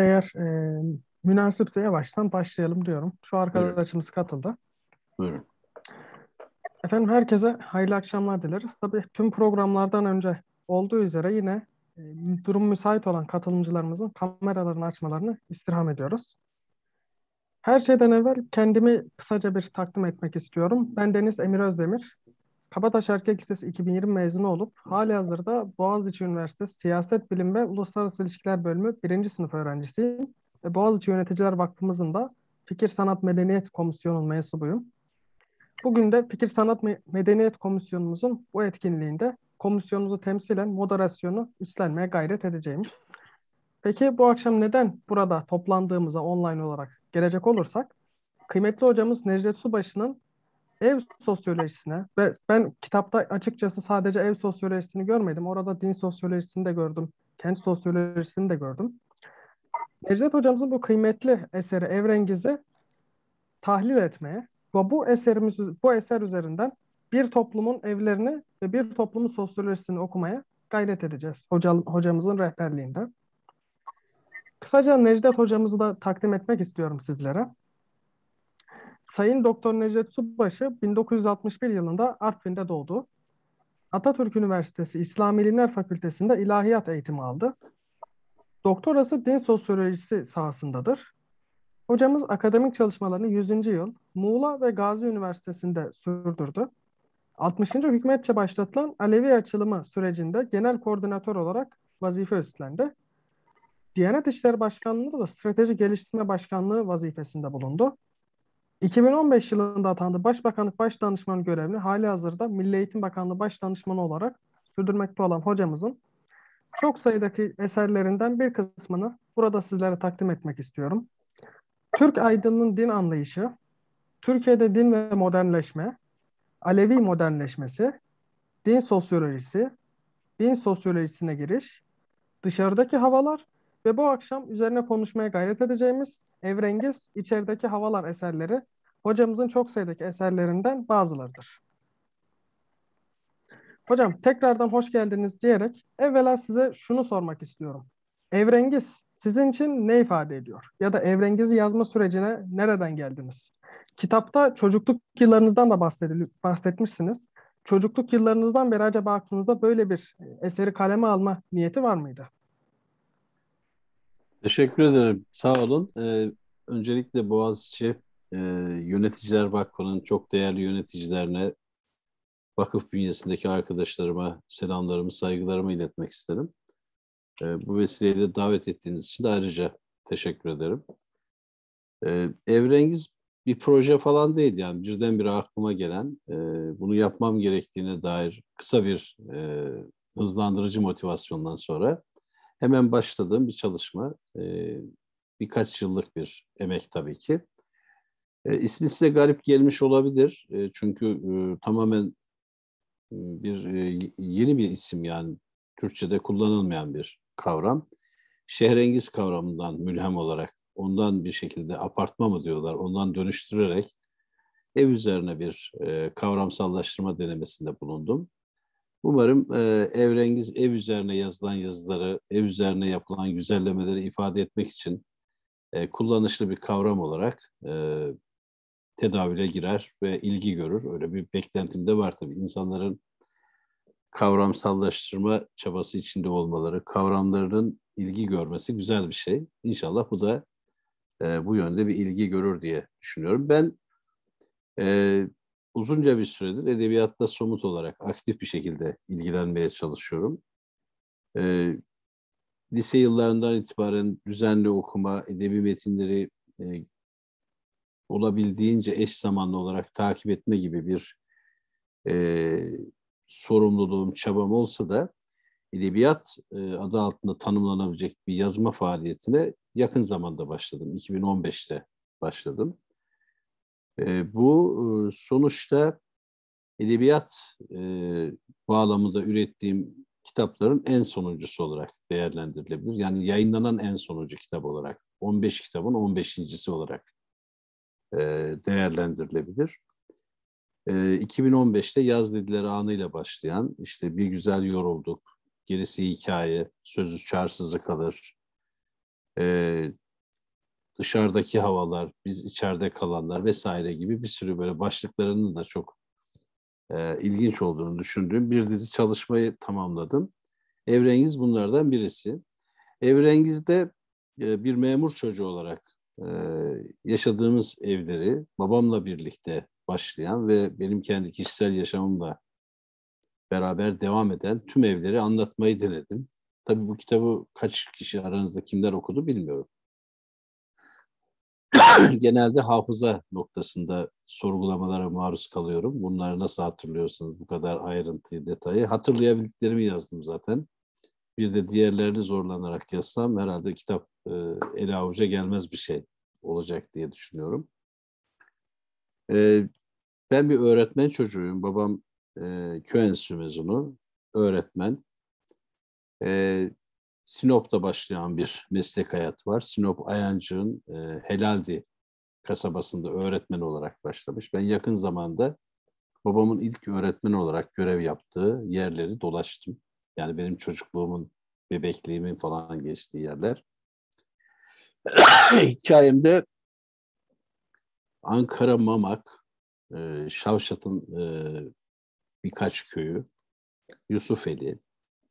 eğer e, münasipse yavaştan başlayalım diyorum. Şu Buyurun. arkadaşımız katıldı. Buyurun. Efendim herkese hayırlı akşamlar dileriz. Tabii tüm programlardan önce olduğu üzere yine e, durum müsait olan katılımcılarımızın kameralarını açmalarını istirham ediyoruz. Her şeyden evvel kendimi kısaca bir takdim etmek istiyorum. Ben Deniz Emir Özdemir. Kabataş Erkek Lisesi 2020 mezunu olup halihazırda Boğaziçi Üniversitesi Siyaset Bilim ve Uluslararası İlişkiler Bölümü 1. sınıf öğrencisiyim. Ve Boğaziçi Yöneticiler Vakfımızın da Fikir Sanat Medeniyet Komisyonu'nun mensubuyum. Bugün de Fikir Sanat Me- Medeniyet Komisyonumuzun bu etkinliğinde komisyonumuzu temsilen moderasyonu üstlenmeye gayret edeceğim. Peki bu akşam neden burada toplandığımıza online olarak gelecek olursak, kıymetli hocamız Necdet Subaşı'nın ev sosyolojisine ve ben kitapta açıkçası sadece ev sosyolojisini görmedim. Orada din sosyolojisini de gördüm, kent sosyolojisini de gördüm. Necdet hocamızın bu kıymetli eseri Evrengiz'i tahlil etmeye ve bu eserimiz bu eser üzerinden bir toplumun evlerini ve bir toplumun sosyolojisini okumaya gayret edeceğiz hoca, hocamızın rehberliğinde. Kısaca Necdet hocamızı da takdim etmek istiyorum sizlere. Sayın Doktor Necdet Subaşı 1961 yılında Artvin'de doğdu. Atatürk Üniversitesi İslam İlimler Fakültesi'nde ilahiyat eğitimi aldı. Doktorası din sosyolojisi sahasındadır. Hocamız akademik çalışmalarını 100. yıl Muğla ve Gazi Üniversitesi'nde sürdürdü. 60. hükümetçe başlatılan Alevi açılımı sürecinde genel koordinatör olarak vazife üstlendi. Diyanet İşleri Başkanlığı da Strateji Geliştirme Başkanlığı vazifesinde bulundu. 2015 yılında atandı Başbakanlık Başdanışmanı görevini hali hazırda Milli Eğitim Bakanlığı Başdanışmanı olarak sürdürmekte olan hocamızın çok sayıdaki eserlerinden bir kısmını burada sizlere takdim etmek istiyorum. Türk aydınının din anlayışı, Türkiye'de din ve modernleşme, Alevi modernleşmesi, din sosyolojisi, din sosyolojisine giriş, dışarıdaki havalar ve bu akşam üzerine konuşmaya gayret edeceğimiz Evrengiz içerideki havalar eserleri hocamızın çok sayıdaki eserlerinden bazılarıdır. Hocam tekrardan hoş geldiniz diyerek evvela size şunu sormak istiyorum. Evrengiz sizin için ne ifade ediyor? Ya da Evrengiz'i yazma sürecine nereden geldiniz? Kitapta çocukluk yıllarınızdan da bahsetmişsiniz. Çocukluk yıllarınızdan beri acaba aklınıza böyle bir eseri kaleme alma niyeti var mıydı? Teşekkür ederim. Sağ olun. Ee, öncelikle Boğaziçi e, Yöneticiler Vakfı'nın çok değerli yöneticilerine, vakıf bünyesindeki arkadaşlarıma selamlarımı, saygılarımı iletmek isterim. Ee, bu vesileyle davet ettiğiniz için de ayrıca teşekkür ederim. Ee, Evrengiz bir proje falan değil yani birdenbire aklıma gelen e, bunu yapmam gerektiğine dair kısa bir e, hızlandırıcı motivasyondan sonra hemen başladığım bir çalışma. E, birkaç yıllık bir emek tabii ki. E, ismi size garip gelmiş olabilir. E, çünkü e, tamamen bir e, yeni bir isim yani Türkçe'de kullanılmayan bir kavram. Şehrengiz kavramından mülhem olarak ondan bir şekilde apartma mı diyorlar ondan dönüştürerek ev üzerine bir e, kavramsallaştırma denemesinde bulundum. Umarım e, Evrengiz ev üzerine yazılan yazıları, ev üzerine yapılan güzellemeleri ifade etmek için e, kullanışlı bir kavram olarak e, tedavüle girer ve ilgi görür. Öyle bir beklentim de var tabii. İnsanların kavramsallaştırma çabası içinde olmaları, kavramlarının ilgi görmesi güzel bir şey. İnşallah bu da e, bu yönde bir ilgi görür diye düşünüyorum. Ben e, uzunca bir süredir edebiyatla somut olarak aktif bir şekilde ilgilenmeye çalışıyorum. E, lise yıllarından itibaren düzenli okuma, edebi metinleri e, olabildiğince eş zamanlı olarak takip etme gibi bir e, sorumluluğum, çabam olsa da edebiyat e, adı altında tanımlanabilecek bir yazma faaliyetine yakın zamanda başladım. 2015'te başladım. E, bu e, sonuçta edebiyat e, bağlamında ürettiğim kitapların en sonuncusu olarak değerlendirilebilir. Yani yayınlanan en sonuncu kitap olarak, 15 kitabın 15.si olarak e, değerlendirilebilir. E, 2015'te Yaz Dediler anıyla başlayan, işte Bir Güzel Yorulduk, Gerisi Hikaye, Sözü Çarsızı Kalır, e, dışarıdaki havalar, biz içeride kalanlar vesaire gibi bir sürü böyle başlıklarının da çok e, ilginç olduğunu düşündüğüm bir dizi çalışmayı tamamladım. Evrengiz bunlardan birisi. Evrengiz'de e, bir memur çocuğu olarak e, yaşadığımız evleri babamla birlikte başlayan ve benim kendi kişisel yaşamımla beraber devam eden tüm evleri anlatmayı denedim. Tabii bu kitabı kaç kişi aranızda kimler okudu bilmiyorum. Genelde hafıza noktasında sorgulamalara maruz kalıyorum. Bunları nasıl hatırlıyorsunuz bu kadar ayrıntıyı, detayı? Hatırlayabildiklerimi yazdım zaten. Bir de diğerlerini zorlanarak yazsam herhalde kitap e, ele avuca gelmez bir şey olacak diye düşünüyorum. E, ben bir öğretmen çocuğuyum. Babam e, köy enstitü mezunu, öğretmen. E, Sinop'ta başlayan bir meslek hayatı var. Sinop Ayancı'nın e, Helaldi kasabasında öğretmen olarak başlamış. Ben yakın zamanda babamın ilk öğretmen olarak görev yaptığı yerleri dolaştım. Yani benim çocukluğumun, bebekliğimin falan geçtiği yerler. Hikayemde Ankara Mamak, e, Şavşat'ın e, birkaç köyü, Yusufeli,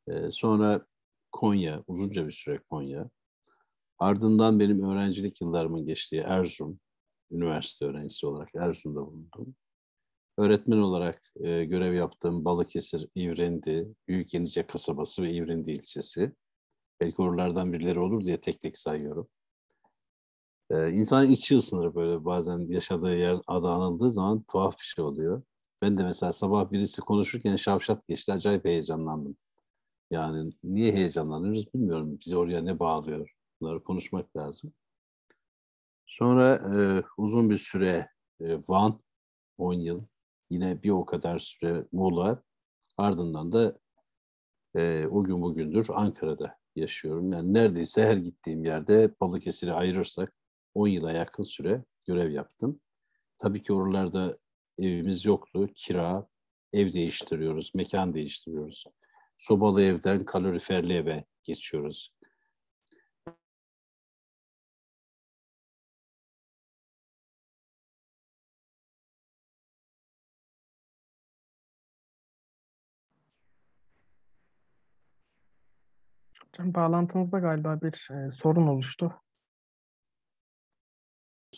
e, sonra Konya, uzunca bir süre Konya. Ardından benim öğrencilik yıllarımın geçtiği Erzurum, üniversite öğrencisi olarak Erzurum'da bulundum. Öğretmen olarak e, görev yaptığım Balıkesir, İvrendi, Büyük kasabası ve İvrendi ilçesi. Belki oralardan birileri olur diye tek tek sayıyorum. Ee, insan içi ısınır böyle bazen yaşadığı yer adı anıldığı zaman tuhaf bir şey oluyor. Ben de mesela sabah birisi konuşurken şavşat geçti acayip heyecanlandım. Yani niye heyecanlanıyoruz bilmiyorum. Bizi oraya ne bağlıyor? Bunları konuşmak lazım. Sonra e, uzun bir süre e, Van, 10 yıl. Yine bir o kadar süre Muğla. Ardından da e, o gün bugündür Ankara'da yaşıyorum. Yani neredeyse her gittiğim yerde Balıkesir'i ayırırsak 10 yıla yakın süre görev yaptım. Tabii ki oralarda evimiz yoktu. Kira, ev değiştiriyoruz, mekan değiştiriyoruz. Sobalı evden kaloriferli eve geçiyoruz. Hocam bağlantınızda galiba bir e, sorun oluştu.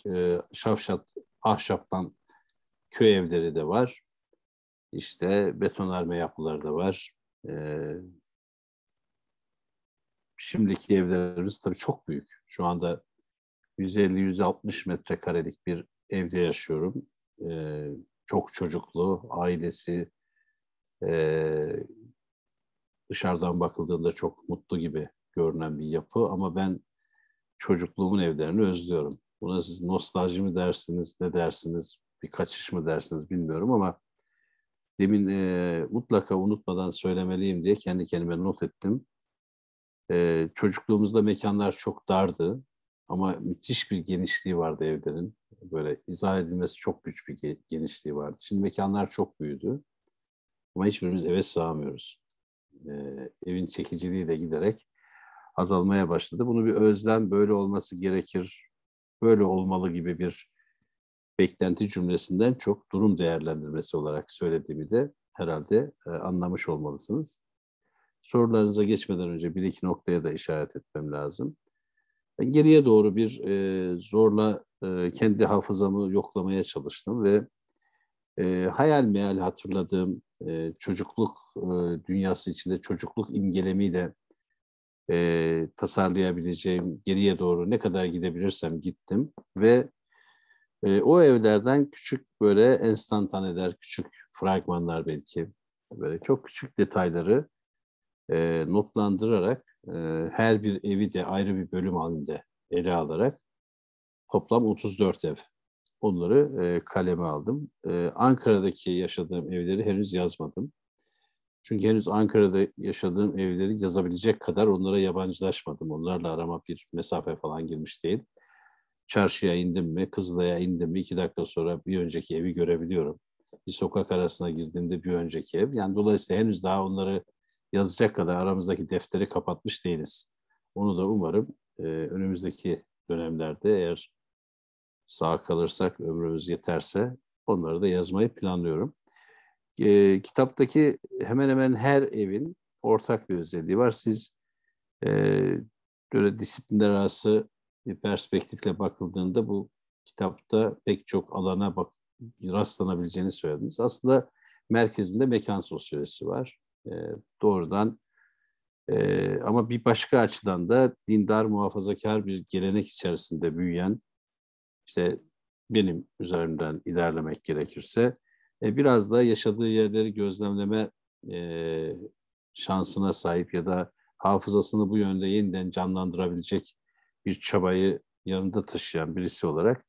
E, ahşaptan köy evleri de var. İşte betonarme yapıları da var. Ee, şimdiki evlerimiz tabii çok büyük. Şu anda 150-160 metrekarelik bir evde yaşıyorum. Ee, çok çocuklu, ailesi e, dışarıdan bakıldığında çok mutlu gibi görünen bir yapı ama ben çocukluğumun evlerini özlüyorum. Buna siz nostalji mi dersiniz, ne dersiniz, bir kaçış mı dersiniz bilmiyorum ama demin e, mutlaka unutmadan söylemeliyim diye kendi kendime not ettim. E, çocukluğumuzda mekanlar çok dardı ama müthiş bir genişliği vardı evlerin. Böyle izah edilmesi çok güç bir genişliği vardı. Şimdi mekanlar çok büyüdü ama hiçbirimiz eve sığamıyoruz. E, evin çekiciliği de giderek azalmaya başladı. Bunu bir özlem böyle olması gerekir, böyle olmalı gibi bir beklenti cümlesinden çok durum değerlendirmesi olarak söylediğimi de herhalde e, anlamış olmalısınız. Sorularınıza geçmeden önce bir iki noktaya da işaret etmem lazım. Ben geriye doğru bir e, zorla e, kendi hafızamı yoklamaya çalıştım ve e, hayal meyal hatırladığım e, çocukluk e, dünyası içinde çocukluk imgelemiyle e, tasarlayabileceğim geriye doğru ne kadar gidebilirsem gittim ve e, o evlerden küçük böyle enstantaneler, küçük fragmanlar belki böyle çok küçük detayları e, notlandırarak e, her bir evi de ayrı bir bölüm halinde ele alarak toplam 34 ev. Onları e, kaleme aldım. E, Ankara'daki yaşadığım evleri henüz yazmadım. Çünkü henüz Ankara'da yaşadığım evleri yazabilecek kadar onlara yabancılaşmadım. Onlarla arama bir mesafe falan girmiş değil çarşıya indim mi, Kızılay'a indim mi iki dakika sonra bir önceki evi görebiliyorum. Bir sokak arasına girdiğimde bir önceki ev. Yani dolayısıyla henüz daha onları yazacak kadar aramızdaki defteri kapatmış değiliz. Onu da umarım e, önümüzdeki dönemlerde eğer sağ kalırsak, ömrümüz yeterse onları da yazmayı planlıyorum. E, kitaptaki hemen hemen her evin ortak bir özelliği var. Siz e, böyle disiplinler arası bir perspektifle bakıldığında bu kitapta pek çok alana bak rastlanabileceğini söylediniz. Aslında merkezinde mekan sosyolojisi var. E, doğrudan e, ama bir başka açıdan da dindar muhafazakar bir gelenek içerisinde büyüyen işte benim üzerimden ilerlemek gerekirse e, biraz da yaşadığı yerleri gözlemleme e, şansına sahip ya da hafızasını bu yönde yeniden canlandırabilecek bir çabayı yanında taşıyan birisi olarak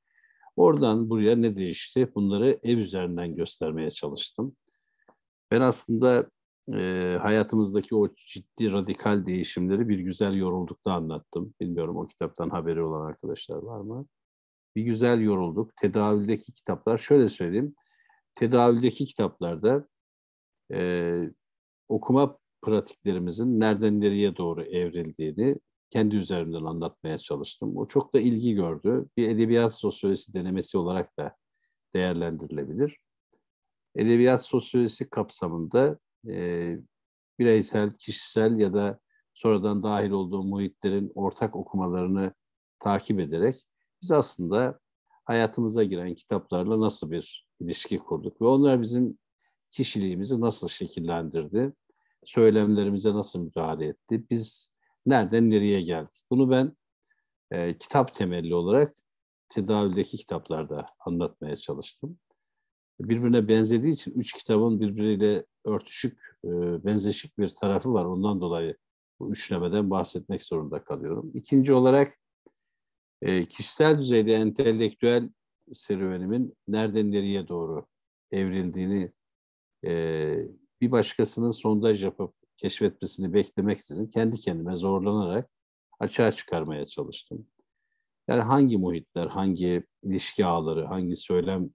oradan buraya ne değişti? Bunları ev üzerinden göstermeye çalıştım. Ben aslında e, hayatımızdaki o ciddi radikal değişimleri bir güzel yoruldukta anlattım. Bilmiyorum o kitaptan haberi olan arkadaşlar var mı? Bir güzel yorulduk. Tedavüldeki kitaplar şöyle söyleyeyim. Tedavüldeki kitaplarda e, okuma pratiklerimizin nereden nereye doğru evrildiğini kendi üzerimden anlatmaya çalıştım. O çok da ilgi gördü. Bir edebiyat sosyolojisi denemesi olarak da değerlendirilebilir. Edebiyat sosyolojisi kapsamında e, bireysel, kişisel ya da sonradan dahil olduğu muhitlerin ortak okumalarını takip ederek biz aslında hayatımıza giren kitaplarla nasıl bir ilişki kurduk ve onlar bizim kişiliğimizi nasıl şekillendirdi, söylemlerimize nasıl müdahale etti, biz nereden nereye geldik. Bunu ben e, kitap temelli olarak tedavüldeki kitaplarda anlatmaya çalıştım. Birbirine benzediği için üç kitabın birbiriyle örtüşük, e, benzeşik bir tarafı var. Ondan dolayı bu üçlemeden bahsetmek zorunda kalıyorum. İkinci olarak e, kişisel düzeyde entelektüel serüvenimin nereden nereye doğru evrildiğini e, bir başkasının sondaj yapıp keşfetmesini beklemeksizin kendi kendime zorlanarak açığa çıkarmaya çalıştım. Yani hangi muhitler, hangi ilişki ağları, hangi söylem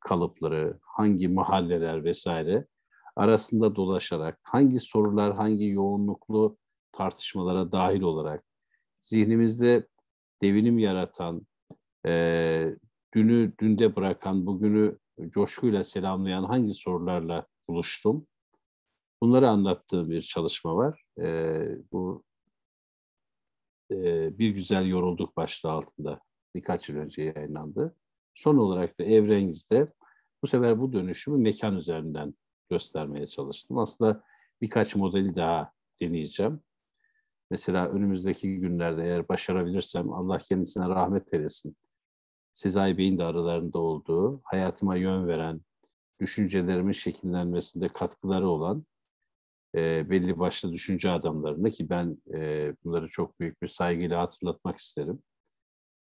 kalıpları, hangi mahalleler vesaire arasında dolaşarak, hangi sorular, hangi yoğunluklu tartışmalara dahil olarak zihnimizde devinim yaratan, e, dünü dünde bırakan, bugünü coşkuyla selamlayan hangi sorularla buluştum? Bunları anlattığım bir çalışma var. E, bu e, Bir Güzel Yorulduk başlığı altında birkaç yıl önce yayınlandı. Son olarak da Evrengiz'de bu sefer bu dönüşümü mekan üzerinden göstermeye çalıştım. Aslında birkaç modeli daha deneyeceğim. Mesela önümüzdeki günlerde eğer başarabilirsem Allah kendisine rahmet eylesin. Sezai Bey'in de aralarında olduğu, hayatıma yön veren, düşüncelerimin şekillenmesinde katkıları olan e, belli başlı düşünce adamlarını ki ben e, bunları çok büyük bir saygıyla hatırlatmak isterim.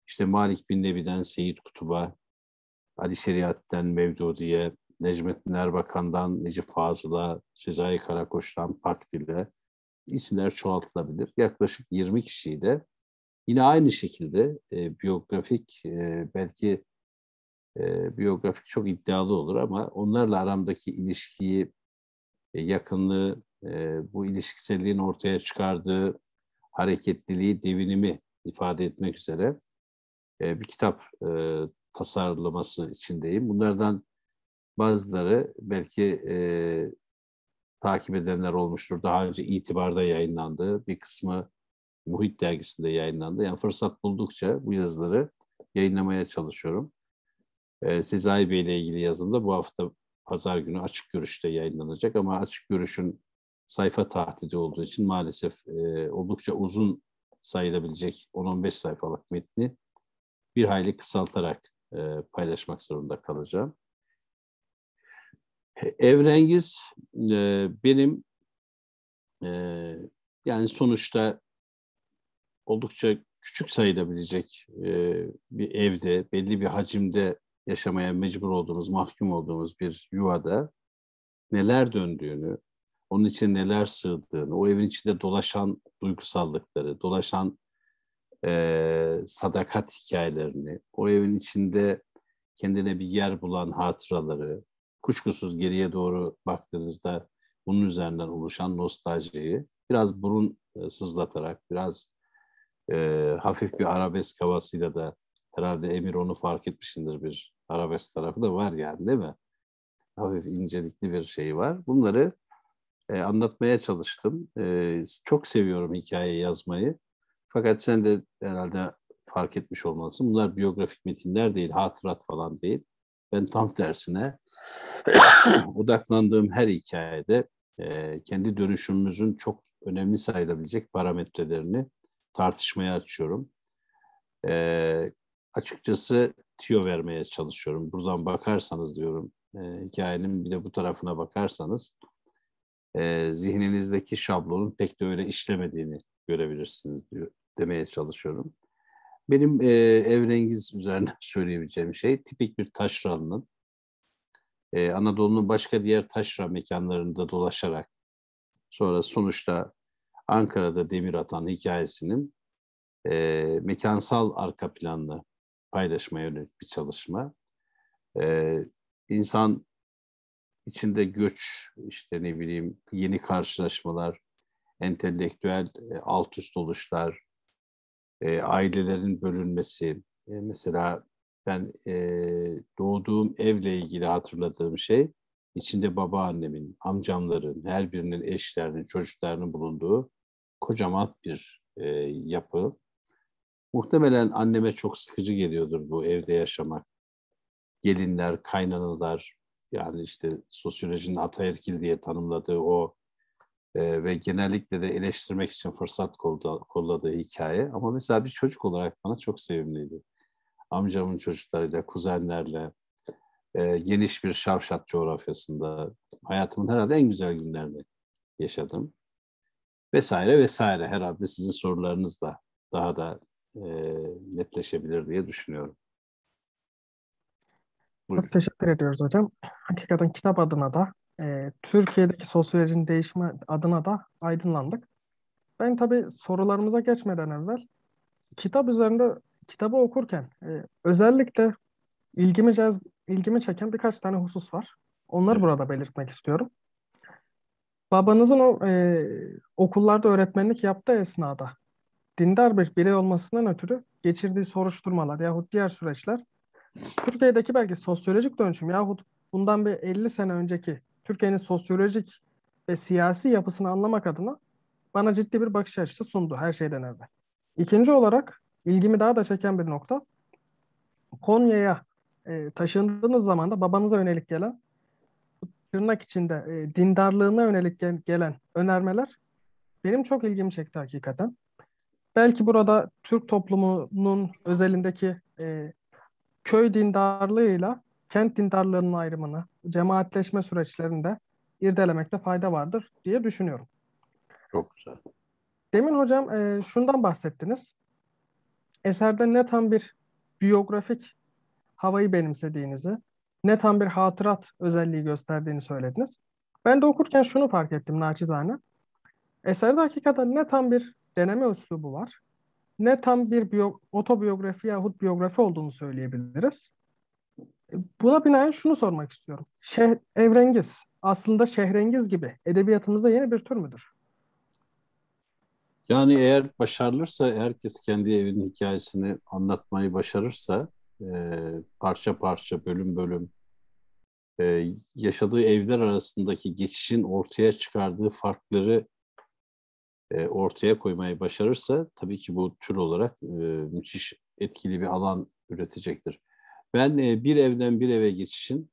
İşte Malik bin Nebi'den Seyit Kutub'a, Ali Şeriat'ten Mevdudi'ye, Necmettin Erbakan'dan Necip Fazıl'a, Sezai Karakoç'tan Pakdil'e isimler çoğaltılabilir. Yaklaşık 20 kişiyi de yine aynı şekilde e, biyografik e, belki e, biyografik çok iddialı olur ama onlarla aramdaki ilişkiyi, e, yakınlığı, e, bu ilişkiselliğin ortaya çıkardığı hareketliliği, devinimi ifade etmek üzere e, bir kitap e, tasarlaması içindeyim. Bunlardan bazıları belki e, takip edenler olmuştur. Daha önce itibarda yayınlandı. Bir kısmı Muhit dergisinde yayınlandı. Yani fırsat buldukça bu yazıları yayınlamaya çalışıyorum. E, Sezai Bey ile ilgili yazımda bu hafta pazar günü açık görüşte yayınlanacak ama açık görüşün sayfa tahtidi olduğu için maalesef e, oldukça uzun sayılabilecek 10-15 sayfalık metni bir hayli kısaltarak e, paylaşmak zorunda kalacağım. Evrengiz e, benim e, yani sonuçta oldukça küçük sayılabilecek e, bir evde, belli bir hacimde yaşamaya mecbur olduğumuz, mahkum olduğumuz bir yuvada neler döndüğünü, onun için neler sığdığını, o evin içinde dolaşan duygusallıkları, dolaşan e, sadakat hikayelerini, o evin içinde kendine bir yer bulan hatıraları, kuşkusuz geriye doğru baktığınızda bunun üzerinden oluşan nostaljiyi biraz burun sızlatarak, biraz e, hafif bir arabesk havasıyla da herhalde Emir onu fark etmişindir bir arabesk tarafı da var yani değil mi? Hafif incelikli bir şey var. Bunları e, anlatmaya çalıştım. E, çok seviyorum hikaye yazmayı. Fakat sen de herhalde fark etmiş olmalısın. Bunlar biyografik metinler değil, hatırat falan değil. Ben tam tersine odaklandığım her hikayede e, kendi dönüşümümüzün çok önemli sayılabilecek parametrelerini tartışmaya açıyorum. E, açıkçası tiyo vermeye çalışıyorum. Buradan bakarsanız diyorum, e, hikayenin bir de bu tarafına bakarsanız e, zihninizdeki şablonun pek de öyle işlemediğini görebilirsiniz diyor, demeye çalışıyorum. Benim e, Evrengiz üzerine söyleyebileceğim şey tipik bir taşranın e, Anadolu'nun başka diğer taşra mekanlarında dolaşarak sonra sonuçta Ankara'da demir atan hikayesinin e, mekansal arka planını paylaşmaya yönelik bir çalışma. E, insan içinde göç, işte ne bileyim yeni karşılaşmalar, entelektüel e, alt üst oluşlar, e, ailelerin bölünmesi. E, mesela ben e, doğduğum evle ilgili hatırladığım şey içinde babaannemin, amcamların, her birinin eşlerinin, çocuklarının bulunduğu kocaman bir e, yapı. Muhtemelen anneme çok sıkıcı geliyordur bu evde yaşamak. Gelinler, kaynanalar, yani işte sosyolojinin ataerkil diye tanımladığı o e, ve genellikle de eleştirmek için fırsat kolladığı hikaye. Ama mesela bir çocuk olarak bana çok sevimliydi. Amcamın çocuklarıyla, kuzenlerle, e, geniş bir Şavşat coğrafyasında hayatımın herhalde en güzel günlerini yaşadım. Vesaire vesaire. Herhalde sizin sorularınız da daha da e, netleşebilir diye düşünüyorum. Buyurun. Çok teşekkür ediyoruz hocam. Hakikaten kitap adına da e, Türkiye'deki sosyolojinin değişimi adına da aydınlandık. Ben tabii sorularımıza geçmeden evvel kitap üzerinde kitabı okurken e, özellikle ilgimi cez, ilgimi çeken birkaç tane husus var. Onları evet. burada belirtmek istiyorum. Babanızın o e, okullarda öğretmenlik yaptığı esnada dindar bir birey olmasından ötürü geçirdiği soruşturmalar yahut diğer süreçler Türkiye'deki belki sosyolojik dönüşüm yahut bundan bir 50 sene önceki Türkiye'nin sosyolojik ve siyasi yapısını anlamak adına bana ciddi bir bakış açısı sundu her şeyden evvel. İkinci olarak ilgimi daha da çeken bir nokta Konya'ya e, taşındığınız zaman da babanıza yönelik gelen tırnak içinde e, dindarlığına yönelik gel- gelen önermeler benim çok ilgimi çekti hakikaten. Belki burada Türk toplumunun özelindeki e, köy dindarlığıyla kent dindarlığının ayrımını, cemaatleşme süreçlerinde irdelemekte fayda vardır diye düşünüyorum. Çok güzel. Demin hocam e, şundan bahsettiniz. Eserde ne tam bir biyografik havayı benimsediğinizi, ne tam bir hatırat özelliği gösterdiğini söylediniz. Ben de okurken şunu fark ettim naçizane. Eserde hakikaten ne tam bir deneme üslubu var, ne tam bir biyo, otobiyografi yahut biyografi olduğunu söyleyebiliriz. Buna binaen şunu sormak istiyorum. Şeh, evrengiz aslında şehrengiz gibi edebiyatımızda yeni bir tür müdür? Yani eğer başarılırsa, herkes kendi evinin hikayesini anlatmayı başarırsa, parça parça, bölüm bölüm, e, yaşadığı evler arasındaki geçişin ortaya çıkardığı farkları e, ortaya koymayı başarırsa, tabii ki bu tür olarak e, müthiş etkili bir alan üretecektir. Ben e, bir evden bir eve geçişin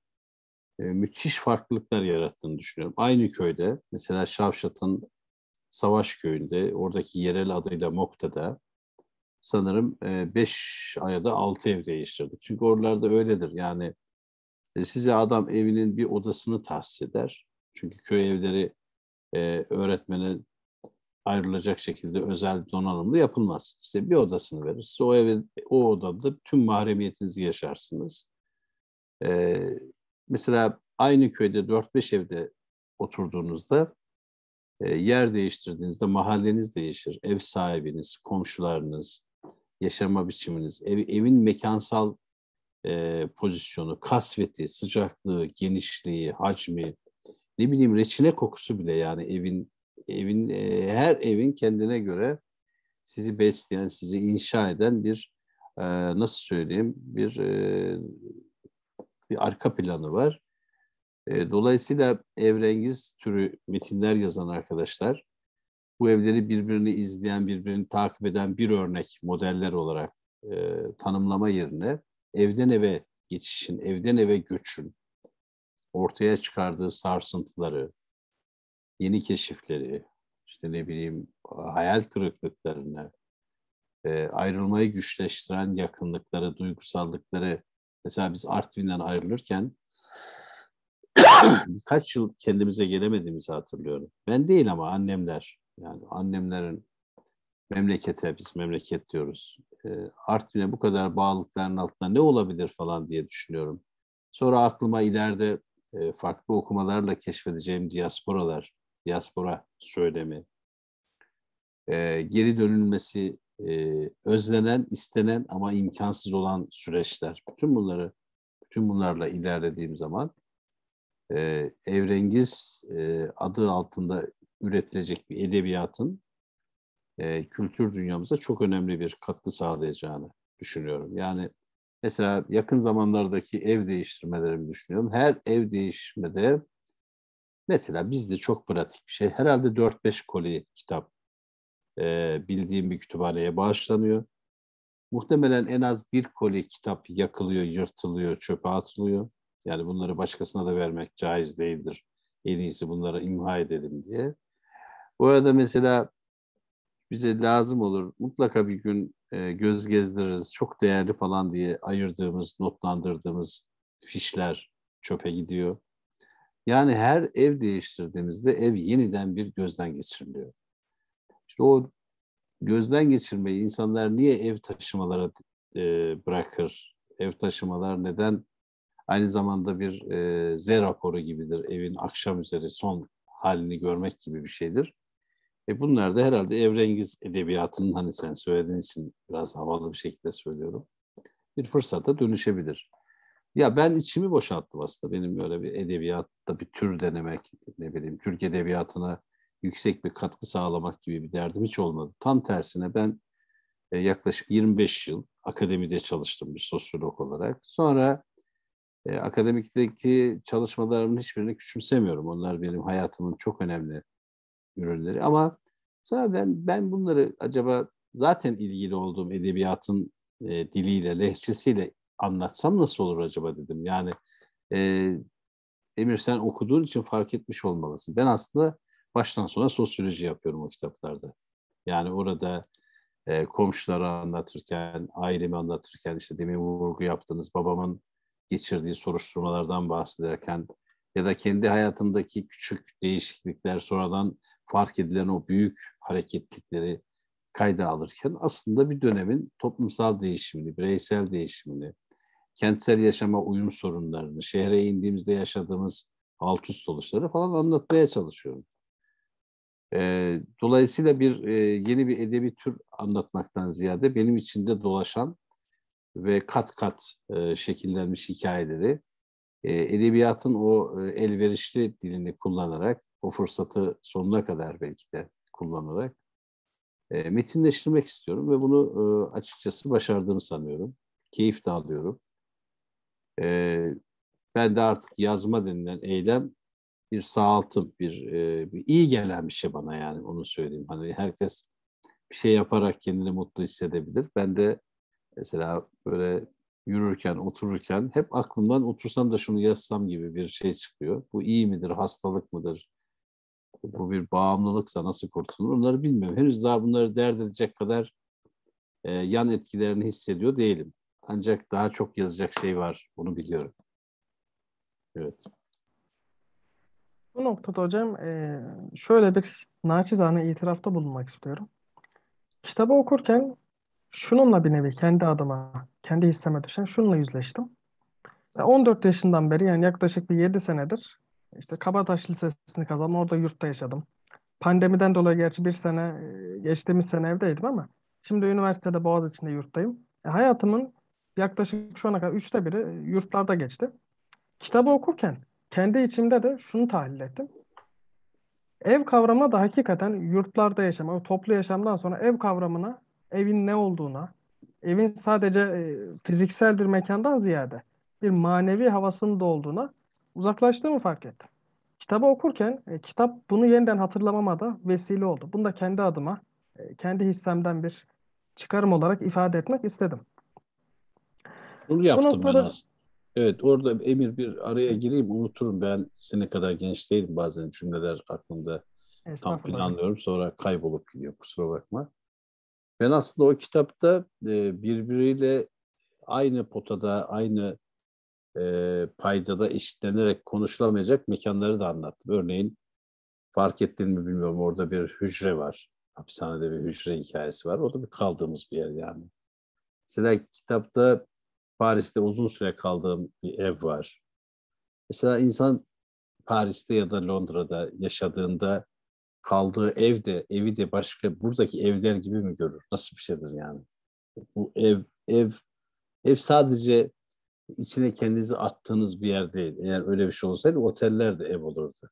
e, müthiş farklılıklar yarattığını düşünüyorum. Aynı köyde, mesela Şavşat'ın Savaş Köyü'nde, oradaki yerel adıyla Mokta'da sanırım 5 e, aya da 6 ev değiştirdik. Çünkü oralarda öyledir. Yani e, size adam evinin bir odasını tahsis eder. Çünkü köy evleri e, öğretmene ayrılacak şekilde özel donanımlı yapılmaz. Size bir odasını verir. Size o eve, o odada tüm mahremiyetinizi yaşarsınız. Ee, mesela aynı köyde 4-5 evde oturduğunuzda e, yer değiştirdiğinizde mahalleniz değişir. Ev sahibiniz, komşularınız, yaşama biçiminiz, ev, evin mekansal e, pozisyonu, kasveti, sıcaklığı, genişliği, hacmi, ne bileyim reçine kokusu bile yani evin evin e, her evin kendine göre sizi besleyen, sizi inşa eden bir e, nasıl söyleyeyim bir e, bir arka planı var. E, dolayısıyla evrengiz türü metinler yazan arkadaşlar bu evleri birbirini izleyen, birbirini takip eden bir örnek modeller olarak e, tanımlama yerine evden eve geçişin, evden eve göçün ortaya çıkardığı sarsıntıları, yeni keşifleri, işte ne bileyim hayal kırıklıklarını, e, ayrılmayı güçleştiren yakınlıkları, duygusallıkları. Mesela biz Artvin'den ayrılırken birkaç yıl kendimize gelemediğimizi hatırlıyorum. Ben değil ama annemler. Yani annemlerin memlekete, biz memleket diyoruz. E, Artvin'e bu kadar bağlılıkların altında ne olabilir falan diye düşünüyorum. Sonra aklıma ileride e, farklı okumalarla keşfedeceğim diasporalar, diaspora söylemi, e, geri dönülmesi e, özlenen, istenen ama imkansız olan süreçler. Bütün bunları, bütün bunlarla ilerlediğim zaman e, Evrengiz e, adı altında üretilecek bir edebiyatın e, kültür dünyamıza çok önemli bir katkı sağlayacağını düşünüyorum. Yani mesela yakın zamanlardaki ev değiştirmelerimi düşünüyorum. Her ev değiştirmede mesela bizde çok pratik bir şey. Herhalde 4-5 koli kitap e, bildiğim bir kütüphaneye bağışlanıyor. Muhtemelen en az bir koli kitap yakılıyor, yırtılıyor, çöpe atılıyor. Yani bunları başkasına da vermek caiz değildir. En iyisi bunları imha edelim diye. Bu arada mesela bize lazım olur. Mutlaka bir gün e, göz gezdiririz. Çok değerli falan diye ayırdığımız, notlandırdığımız fişler çöpe gidiyor. Yani her ev değiştirdiğimizde ev yeniden bir gözden geçiriliyor. İşte o gözden geçirmeyi insanlar niye ev taşımalara e, bırakır? Ev taşımalar neden aynı zamanda bir e, Z raporu gibidir. Evin akşam üzeri son halini görmek gibi bir şeydir. E bunlar da herhalde Evrengiz Edebiyatı'nın hani sen söylediğin için biraz havalı bir şekilde söylüyorum. Bir fırsata dönüşebilir. Ya ben içimi boşalttım aslında. Benim böyle bir edebiyatta bir tür denemek, ne bileyim Türk Edebiyatı'na yüksek bir katkı sağlamak gibi bir derdim hiç olmadı. Tam tersine ben e, yaklaşık 25 yıl akademide çalıştım bir sosyolog olarak. Sonra e, akademikteki çalışmalarımın hiçbirini küçümsemiyorum. Onlar benim hayatımın çok önemli ürünleri. Ama sonra ben ben bunları acaba zaten ilgili olduğum edebiyatın e, diliyle, lehçesiyle anlatsam nasıl olur acaba dedim. Yani e, Emir sen okuduğun için fark etmiş olmalısın. Ben aslında baştan sona sosyoloji yapıyorum o kitaplarda. Yani orada e, komşuları anlatırken, ailemi anlatırken, işte demin vurgu yaptığınız babamın geçirdiği soruşturmalardan bahsederken ya da kendi hayatımdaki küçük değişiklikler sonradan fark edilen o büyük hareketlikleri kayda alırken aslında bir dönemin toplumsal değişimini, bireysel değişimini, kentsel yaşama uyum sorunlarını, şehre indiğimizde yaşadığımız alt üst oluşları falan anlatmaya çalışıyorum. E, dolayısıyla bir e, yeni bir edebi tür anlatmaktan ziyade benim içinde dolaşan ve kat kat e, şekillenmiş hikayeleri e, edebiyatın o e, elverişli dilini kullanarak o fırsatı sonuna kadar belki de kullanarak e, metinleştirmek istiyorum ve bunu e, açıkçası başardığımı sanıyorum. Keyif de alıyorum. E, ben de artık yazma denilen eylem bir sağaltım, bir, e, bir iyi gelen bir şey bana yani onu söyleyeyim. Hani herkes bir şey yaparak kendini mutlu hissedebilir. Ben de mesela böyle yürürken, otururken hep aklımdan otursam da şunu yazsam gibi bir şey çıkıyor. Bu iyi midir, hastalık mıdır? Bu bir bağımlılıksa nasıl kurtulur? Onları bilmiyorum. Henüz daha bunları dert edecek kadar e, yan etkilerini hissediyor değilim. Ancak daha çok yazacak şey var. Bunu biliyorum. Evet. Bu noktada hocam e, şöyle bir naçizane itirafta bulunmak istiyorum. Kitabı okurken şununla bir nevi kendi adıma, kendi hisseme düşen şununla yüzleştim. 14 yaşından beri yani yaklaşık bir 7 senedir işte Kabataş Lisesi'ni kazandım. Orada yurtta yaşadım. Pandemiden dolayı gerçi bir sene, geçtiğimiz sene evdeydim ama şimdi üniversitede Boğaziçi'nde yurttayım. E, hayatımın yaklaşık şu ana kadar üçte biri yurtlarda geçti. Kitabı okurken kendi içimde de şunu tahlil ettim. Ev kavramı da hakikaten yurtlarda yaşam, toplu yaşamdan sonra ev kavramına, evin ne olduğuna, evin sadece e, fiziksel bir mekandan ziyade bir manevi havasının da olduğuna uzaklaştığımı fark ettim. Kitabı okurken e, kitap bunu yeniden hatırlamama da vesile oldu. Bunu da kendi adıma, e, kendi hissemden bir çıkarım olarak ifade etmek istedim. Bunu yaptım noktada... ben aslında. Evet orada Emir bir araya gireyim unuturum ben sene kadar genç değilim bazen cümleler aklımda tam planlıyorum sonra kaybolup gidiyor kusura bakma. Ben aslında o kitapta e, birbiriyle aynı potada aynı e, paydada eşitlenerek konuşulamayacak mekanları da anlattım. Örneğin fark ettin mi bilmiyorum orada bir hücre var. Hapishanede bir hücre hikayesi var. O da bir kaldığımız bir yer yani. Mesela kitapta Paris'te uzun süre kaldığım bir ev var. Mesela insan Paris'te ya da Londra'da yaşadığında kaldığı ev de evi de başka buradaki evler gibi mi görür? Nasıl bir şeydir yani? Bu ev ev ev sadece içine kendinizi attığınız bir yer değil. Eğer öyle bir şey olsaydı oteller de ev olurdu.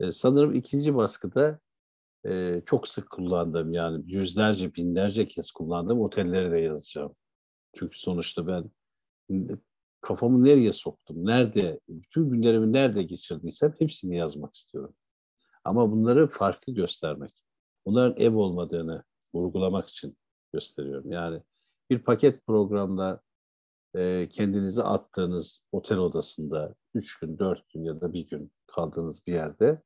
Ee, sanırım ikinci baskıda e, çok sık kullandığım yani yüzlerce binlerce kez kullandığım otelleri de yazacağım. Çünkü sonuçta ben kafamı nereye soktum, nerede, bütün günlerimi nerede geçirdiysem hepsini yazmak istiyorum. Ama bunları farklı göstermek, bunların ev olmadığını vurgulamak için gösteriyorum. Yani bir paket programda e, kendinizi attığınız otel odasında üç gün, dört gün ya da bir gün kaldığınız bir yerde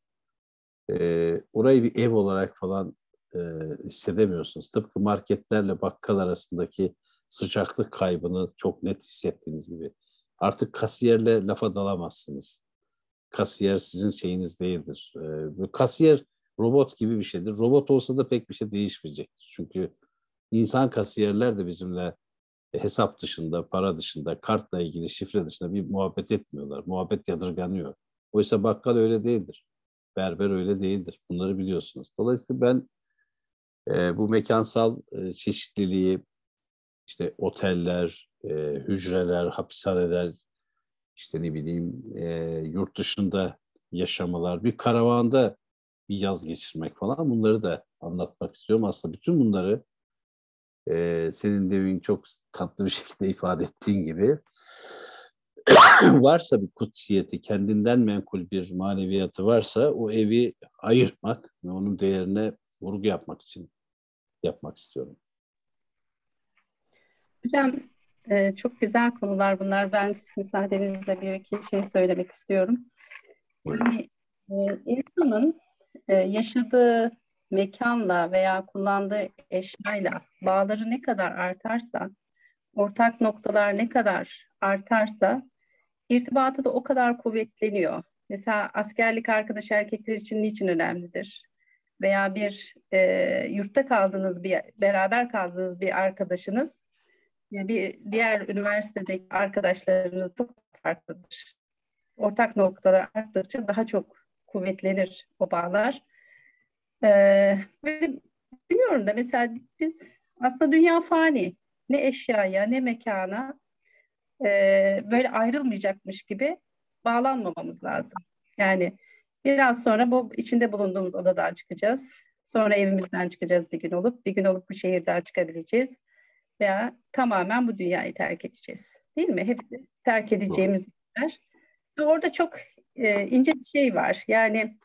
e, orayı bir ev olarak falan e, hissedemiyorsunuz. Tıpkı marketlerle bakkal arasındaki sıcaklık kaybını çok net hissettiğiniz gibi. Artık kasiyerle lafa dalamazsınız. Kasiyer sizin şeyiniz değildir. Ee, kasiyer robot gibi bir şeydir. Robot olsa da pek bir şey değişmeyecektir. Çünkü insan kasiyerler de bizimle hesap dışında, para dışında, kartla ilgili şifre dışında bir muhabbet etmiyorlar. Muhabbet yadırganıyor. Oysa bakkal öyle değildir. Berber öyle değildir. Bunları biliyorsunuz. Dolayısıyla ben e, bu mekansal e, çeşitliliği, işte oteller, e, hücreler, hapishaneler, işte ne bileyim e, yurt dışında yaşamalar, bir karavanda bir yaz geçirmek falan bunları da anlatmak istiyorum. Aslında bütün bunları e, senin demin çok tatlı bir şekilde ifade ettiğin gibi varsa bir kutsiyeti, kendinden menkul bir maneviyatı varsa o evi ayırmak ve onun değerine vurgu yapmak için yapmak istiyorum. Hocam e, çok güzel konular bunlar. Ben müsaadenizle bir iki şey söylemek istiyorum. Yani e, insanın e, yaşadığı mekanla veya kullandığı eşyayla bağları ne kadar artarsa, ortak noktalar ne kadar artarsa irtibatı da o kadar kuvvetleniyor. Mesela askerlik arkadaş erkekler için niçin önemlidir? Veya bir e, yurtta kaldığınız bir beraber kaldığınız bir arkadaşınız bir diğer üniversitedeki arkadaşlarınız çok farklıdır. Ortak noktalar arttıkça daha çok kuvvetlenir o bağlar. Ee, bilmiyorum da mesela biz aslında dünya fani. Ne eşyaya ne mekana e, böyle ayrılmayacakmış gibi bağlanmamamız lazım. Yani biraz sonra bu içinde bulunduğumuz odadan çıkacağız. Sonra evimizden çıkacağız bir gün olup, bir gün olup bu şehirden çıkabileceğiz veya tamamen bu dünyayı terk edeceğiz. Değil mi? Hepsi terk edeceğimiz yer. Orada çok e, ince bir şey var. Yani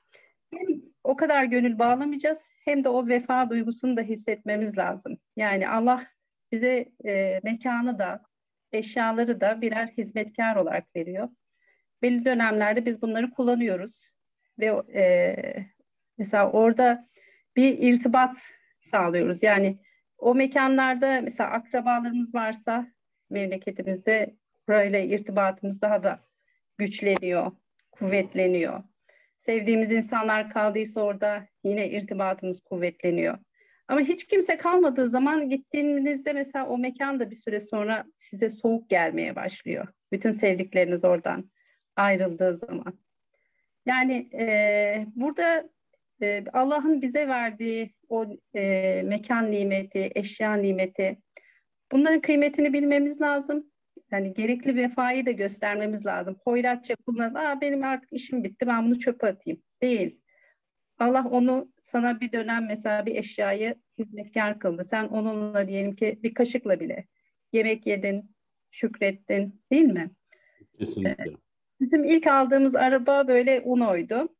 hem o kadar gönül bağlamayacağız hem de o vefa duygusunu da hissetmemiz lazım. Yani Allah bize e, mekanı da eşyaları da birer hizmetkar olarak veriyor. Belli dönemlerde biz bunları kullanıyoruz ve e, mesela orada bir irtibat sağlıyoruz. Yani o mekanlarda mesela akrabalarımız varsa memleketimizde burayla irtibatımız daha da güçleniyor, kuvvetleniyor. Sevdiğimiz insanlar kaldıysa orada yine irtibatımız kuvvetleniyor. Ama hiç kimse kalmadığı zaman gittiğinizde mesela o mekan da bir süre sonra size soğuk gelmeye başlıyor. Bütün sevdikleriniz oradan ayrıldığı zaman. Yani e, burada e, Allah'ın bize verdiği o e, mekan nimeti, eşya nimeti bunların kıymetini bilmemiz lazım. Yani gerekli vefayı da göstermemiz lazım. Hoyratça kullanıp Aa, benim artık işim bitti ben bunu çöpe atayım. Değil. Allah onu sana bir dönem mesela bir eşyayı hizmetkar kıldı. Sen onunla diyelim ki bir kaşıkla bile yemek yedin, şükrettin değil mi? Kesinlikle. Bizim ilk aldığımız araba böyle Uno'ydu.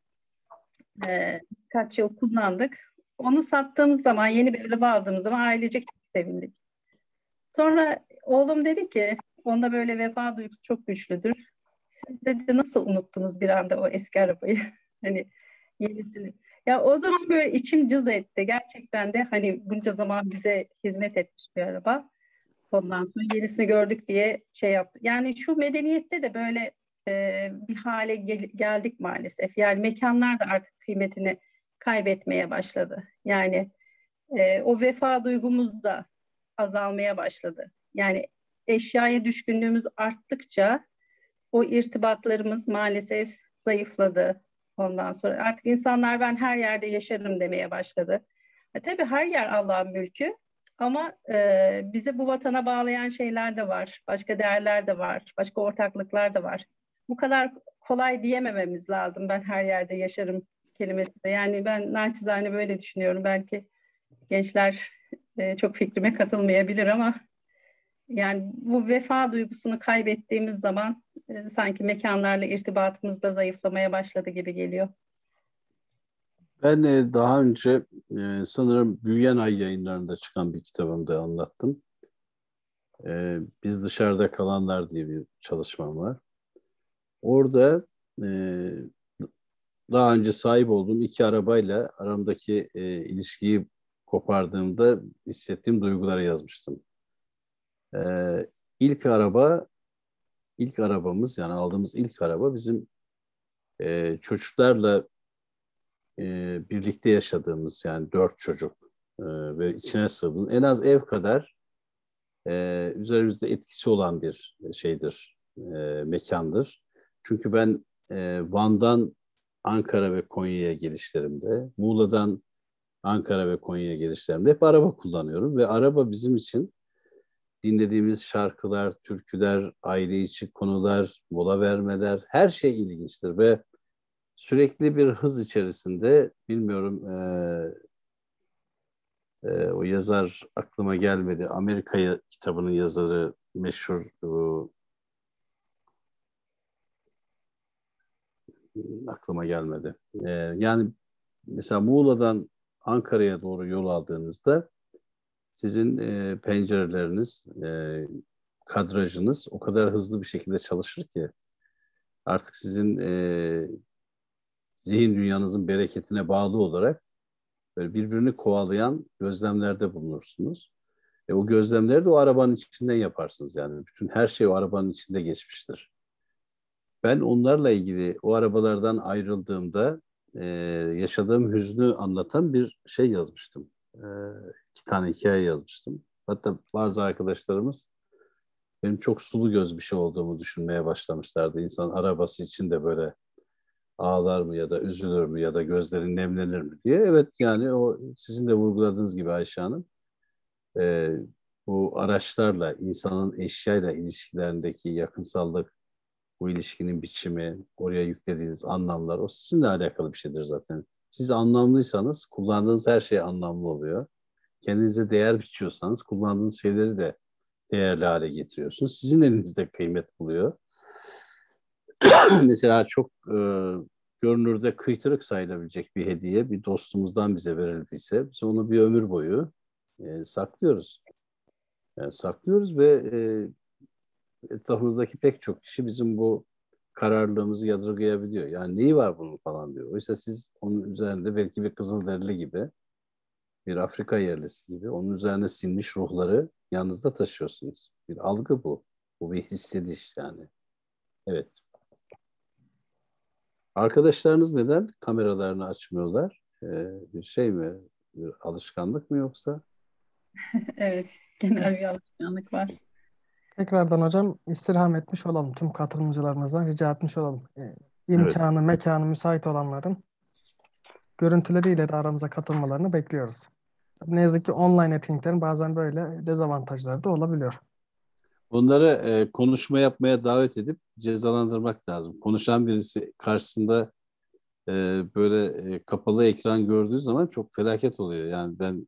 Ee, kaç yıl kullandık. Onu sattığımız zaman, yeni bir araba aldığımız zaman ailecek çok sevindik. Sonra oğlum dedi ki, onda böyle vefa duygusu çok güçlüdür. Siz dedi nasıl unuttunuz bir anda o eski arabayı? hani yenisini. Ya o zaman böyle içim cız etti. Gerçekten de hani bunca zaman bize hizmet etmiş bir araba. Ondan sonra yenisini gördük diye şey yaptı. Yani şu medeniyette de böyle e, bir hale gel- geldik maalesef. Yani mekanlar da artık kıymetini kaybetmeye başladı. Yani e, o vefa duygumuz da azalmaya başladı. Yani eşyaya düşkünlüğümüz arttıkça o irtibatlarımız maalesef zayıfladı. Ondan sonra artık insanlar ben her yerde yaşarım demeye başladı. E, tabii her yer Allah'ın mülkü ama e, bize bu vatana bağlayan şeyler de var. Başka değerler de var. Başka ortaklıklar da var. Bu kadar kolay diyemememiz lazım. Ben her yerde yaşarım kelimesi de. Yani ben naçizane böyle düşünüyorum. Belki gençler e, çok fikrime katılmayabilir ama yani bu vefa duygusunu kaybettiğimiz zaman e, sanki mekanlarla irtibatımız da zayıflamaya başladı gibi geliyor. Ben e, daha önce e, sanırım Büyüyen Ay yayınlarında çıkan bir kitabımda anlattım. E, Biz Dışarıda Kalanlar diye bir çalışmam var. Orada e, daha önce sahip olduğum iki arabayla aramdaki e, ilişkiyi kopardığımda hissettiğim duyguları yazmıştım. E, ilk araba, ilk arabamız yani aldığımız ilk araba bizim e, çocuklarla e, birlikte yaşadığımız yani dört çocuk e, ve içine sığdığın en az ev kadar e, üzerimizde etkisi olan bir şeydir, e, mekandır. Çünkü ben e, Van'dan Ankara ve Konya'ya gelişlerimde, Muğla'dan Ankara ve Konya'ya gelişlerimde hep araba kullanıyorum ve araba bizim için dinlediğimiz şarkılar, türküler, aile içi konular, mola vermeler her şey ilginçtir ve sürekli bir hız içerisinde bilmiyorum e, e, o yazar aklıma gelmedi. Amerika'ya kitabının yazarı meşhur o, aklıma gelmedi. E, yani mesela Muğla'dan Ankara'ya doğru yol aldığınızda sizin e, pencereleriniz, e, kadrajınız o kadar hızlı bir şekilde çalışır ki artık sizin e, zihin dünyanızın bereketine bağlı olarak böyle birbirini kovalayan gözlemlerde bulunursunuz. E, o gözlemleri de o arabanın içinden yaparsınız yani. Bütün her şey o arabanın içinde geçmiştir. Ben onlarla ilgili o arabalardan ayrıldığımda e, yaşadığım hüznü anlatan bir şey yazmıştım. E, iki tane hikaye yazmıştım. Hatta bazı arkadaşlarımız benim çok sulu göz bir şey olduğumu düşünmeye başlamışlardı. İnsan arabası için de böyle ağlar mı ya da üzülür mü ya da gözlerin nemlenir mi diye. Evet yani o sizin de vurguladığınız gibi Ayşe Hanım e, bu araçlarla insanın eşyayla ilişkilerindeki yakınsallık, bu ilişkinin biçimi, oraya yüklediğiniz anlamlar o sizinle alakalı bir şeydir zaten. Siz anlamlıysanız kullandığınız her şey anlamlı oluyor. Kendinize değer biçiyorsanız kullandığınız şeyleri de değerli hale getiriyorsunuz. Sizin elinizde kıymet buluyor. Mesela çok e, görünürde kıytırık sayılabilecek bir hediye bir dostumuzdan bize verildiyse biz onu bir ömür boyu e, saklıyoruz. Yani saklıyoruz ve e, etrafımızdaki pek çok kişi bizim bu kararlılığımızı yadırgayabiliyor. Yani neyi var bunun falan diyor. Oysa siz onun üzerinde belki bir Kızılderili gibi, bir Afrika yerlisi gibi onun üzerine sinmiş ruhları yanınızda taşıyorsunuz. Bir algı bu. Bu bir hissediş yani. Evet. Arkadaşlarınız neden kameralarını açmıyorlar? Ee, bir şey mi? Bir alışkanlık mı yoksa? evet, genel bir alışkanlık var. Tekrardan hocam istirham etmiş olalım. Tüm katılımcılarımızdan rica etmiş olalım. Ee, imkanı, evet. mekanı müsait olanların görüntüleriyle de aramıza katılmalarını bekliyoruz. Ne yazık ki online etkinliklerin bazen böyle dezavantajları da olabiliyor. Onları e, konuşma yapmaya davet edip cezalandırmak lazım. Konuşan birisi karşısında e, böyle e, kapalı ekran gördüğü zaman çok felaket oluyor. Yani ben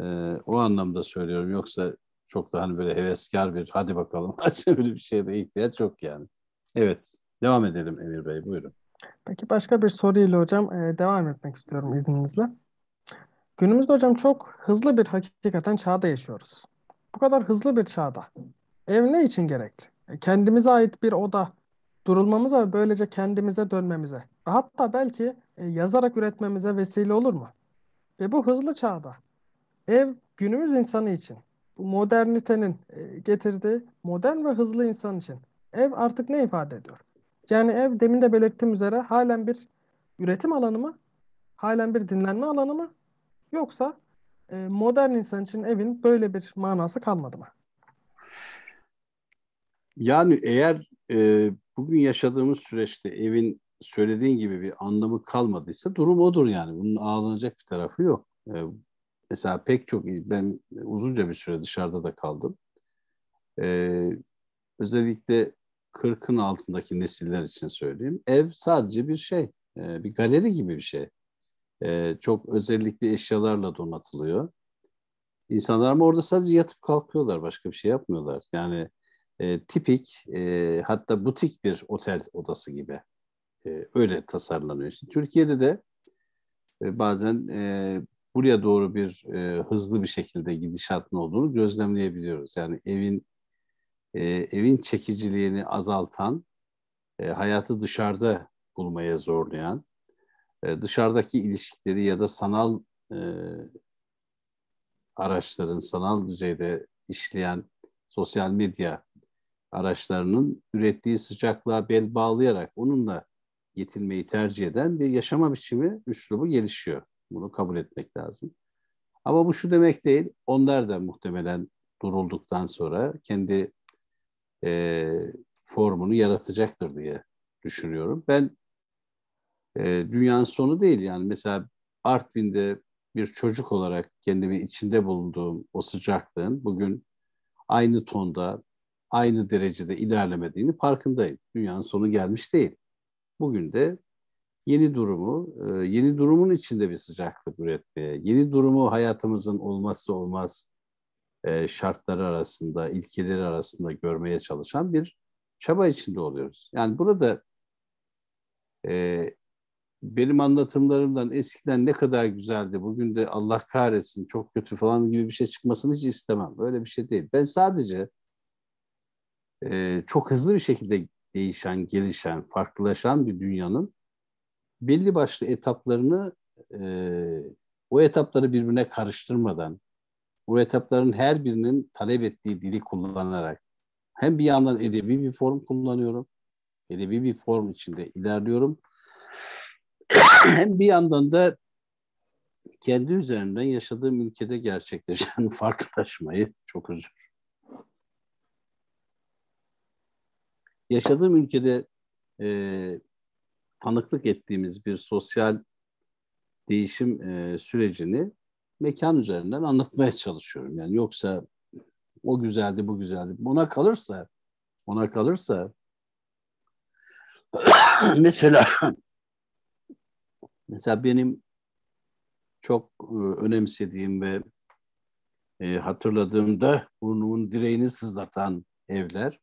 e, o anlamda söylüyorum. Yoksa çok da hani böyle heveskar bir hadi bakalım aç öyle bir şeye ihtiyaç yok yani. Evet. Devam edelim Emir Bey. Buyurun. Peki başka bir soruyla hocam devam etmek istiyorum izninizle. Günümüzde hocam çok hızlı bir hakikaten çağda yaşıyoruz. Bu kadar hızlı bir çağda ev ne için gerekli? E, kendimize ait bir oda, durulmamıza ve böylece kendimize dönmemize hatta belki e, yazarak üretmemize vesile olur mu? Ve bu hızlı çağda ev günümüz insanı için bu modernitenin e, getirdiği modern ve hızlı insan için ev artık ne ifade ediyor? Yani ev demin de belirttiğim üzere halen bir üretim alanı mı? Halen bir dinlenme alanı mı? Yoksa e, modern insan için evin böyle bir manası kalmadı mı? Yani eğer e, bugün yaşadığımız süreçte evin söylediğin gibi bir anlamı kalmadıysa durum odur yani. Bunun ağlanacak bir tarafı yok. E, mesela pek çok ben uzunca bir süre dışarıda da kaldım. E, özellikle 40'ın altındaki nesiller için söyleyeyim. Ev sadece bir şey, e, bir galeri gibi bir şey. E, çok özellikle eşyalarla donatılıyor. İnsanlar ama orada sadece yatıp kalkıyorlar, başka bir şey yapmıyorlar. Yani e, tipik, e, hatta butik bir otel odası gibi e, öyle tasarlanıyor. İşte Türkiye'de de e, bazen e, buraya doğru bir e, hızlı bir şekilde gidişatın olduğunu gözlemleyebiliyoruz. Yani evin e, evin çekiciliğini azaltan, e, hayatı dışarıda bulmaya zorlayan, e, dışarıdaki ilişkileri ya da sanal e, araçların sanal düzeyde işleyen sosyal medya araçlarının ürettiği sıcaklığa bel bağlayarak onunla yetinmeyi tercih eden bir yaşama biçimi, üslubu gelişiyor. Bunu kabul etmek lazım. Ama bu şu demek değil, onlar da muhtemelen durulduktan sonra kendi e, formunu yaratacaktır diye düşünüyorum. Ben e, dünyanın sonu değil yani mesela Artvin'de bir çocuk olarak kendimi içinde bulunduğum o sıcaklığın bugün aynı tonda, aynı derecede ilerlemediğini farkındayım. Dünyanın sonu gelmiş değil. Bugün de yeni durumu, e, yeni durumun içinde bir sıcaklık üretmeye, yeni durumu hayatımızın olmazsa olmaz e, şartları arasında, ilkeleri arasında görmeye çalışan bir çaba içinde oluyoruz. Yani burada e, benim anlatımlarımdan eskiden ne kadar güzeldi, bugün de Allah kahretsin çok kötü falan gibi bir şey çıkmasını hiç istemem. Öyle bir şey değil. Ben sadece çok hızlı bir şekilde değişen, gelişen, farklılaşan bir dünyanın belli başlı etaplarını e, o etapları birbirine karıştırmadan, bu etapların her birinin talep ettiği dili kullanarak hem bir yandan edebi bir form kullanıyorum, edebi bir form içinde ilerliyorum. hem bir yandan da kendi üzerinden yaşadığım ülkede gerçekleşen farklılaşmayı çok özür. Yaşadığım ülkede e, tanıklık ettiğimiz bir sosyal değişim e, sürecini mekan üzerinden anlatmaya çalışıyorum. Yani yoksa o güzeldi, bu güzeldi. Ona kalırsa, ona kalırsa mesela mesela benim çok e, önemsediğim ve e, hatırladığımda burnumun direğini sızlatan evler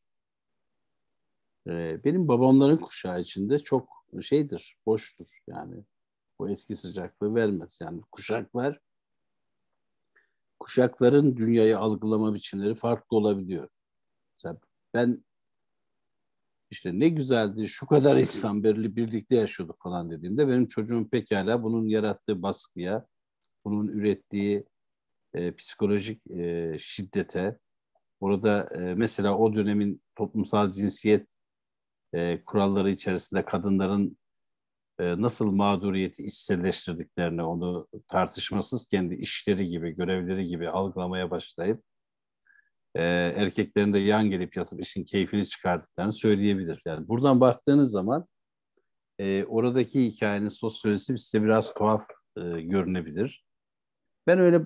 e, benim babamların kuşağı içinde çok şeydir, boştur yani. Bu eski sıcaklığı vermez. Yani kuşaklar kuşakların dünyayı algılama biçimleri farklı olabiliyor. Mesela ben işte ne güzeldi şu kadar insan birlikte yaşıyorduk falan dediğimde benim çocuğum pekala bunun yarattığı baskıya, bunun ürettiği e, psikolojik e, şiddete, orada e, mesela o dönemin toplumsal cinsiyet e, kuralları içerisinde kadınların e, nasıl mağduriyeti içselleştirdiklerini onu tartışmasız kendi işleri gibi, görevleri gibi algılamaya başlayıp e, erkeklerin de yan gelip yatıp işin keyfini çıkardıklarını söyleyebilir. Yani buradan baktığınız zaman e, oradaki hikayenin sosyolojisi size biraz tuhaf e, görünebilir. Ben öyle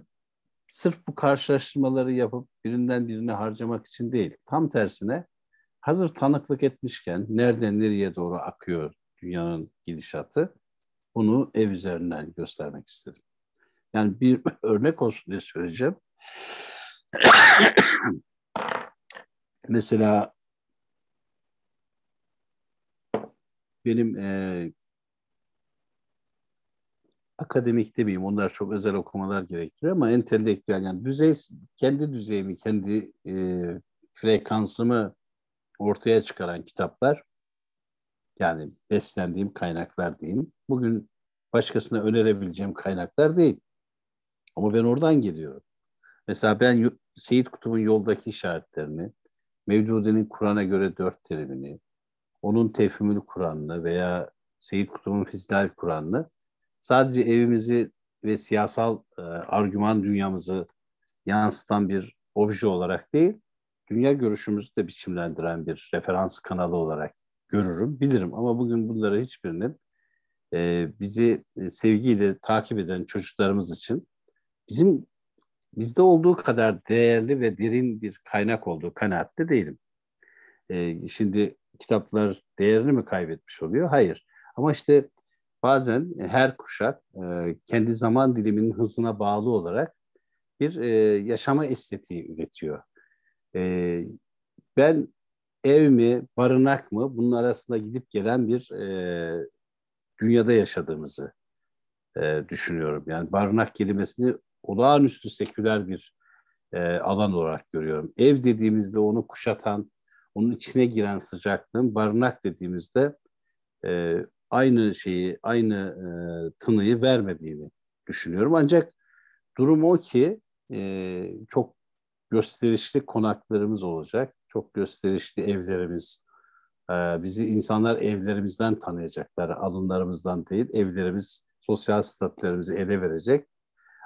sırf bu karşılaştırmaları yapıp birinden birine harcamak için değil, tam tersine hazır tanıklık etmişken nereden nereye doğru akıyor dünyanın gidişatı. bunu ev üzerinden göstermek istedim. Yani bir örnek olsun diye söyleyeceğim. Mesela benim e, akademik demeyeyim onlar çok özel okumalar gerektiriyor ama entelektüel yani düzey kendi düzeyimi kendi e, frekansımı ortaya çıkaran kitaplar yani beslendiğim kaynaklar diyeyim. Bugün başkasına önerebileceğim kaynaklar değil. Ama ben oradan geliyorum. Mesela ben Seyit Kutub'un yoldaki işaretlerini, Mevcudi'nin Kur'an'a göre dört terimini, onun tefhümül Kur'an'ını veya Seyit Kutub'un Fizdal Kur'an'ını sadece evimizi ve siyasal e, argüman dünyamızı yansıtan bir obje olarak değil, dünya görüşümüzü de biçimlendiren bir referans kanalı olarak görürüm, bilirim. Ama bugün bunları hiçbirinin e, bizi e, sevgiyle takip eden çocuklarımız için bizim bizde olduğu kadar değerli ve derin bir kaynak olduğu kanaatte değilim. E, şimdi kitaplar değerini mi kaybetmiş oluyor? Hayır. Ama işte bazen her kuşak e, kendi zaman diliminin hızına bağlı olarak bir e, yaşama estetiği üretiyor. E, ben ev mi, barınak mı bunun arasında gidip gelen bir e, dünyada yaşadığımızı e, düşünüyorum. Yani barınak kelimesini olağanüstü seküler bir e, alan olarak görüyorum. Ev dediğimizde onu kuşatan, onun içine giren sıcaklığın barınak dediğimizde e, aynı şeyi, aynı e, tınıyı vermediğini düşünüyorum. Ancak durum o ki e, çok gösterişli konaklarımız olacak, çok gösterişli evlerimiz, e, bizi insanlar evlerimizden tanıyacaklar, alınlarımızdan değil, evlerimiz sosyal statülerimizi ele verecek.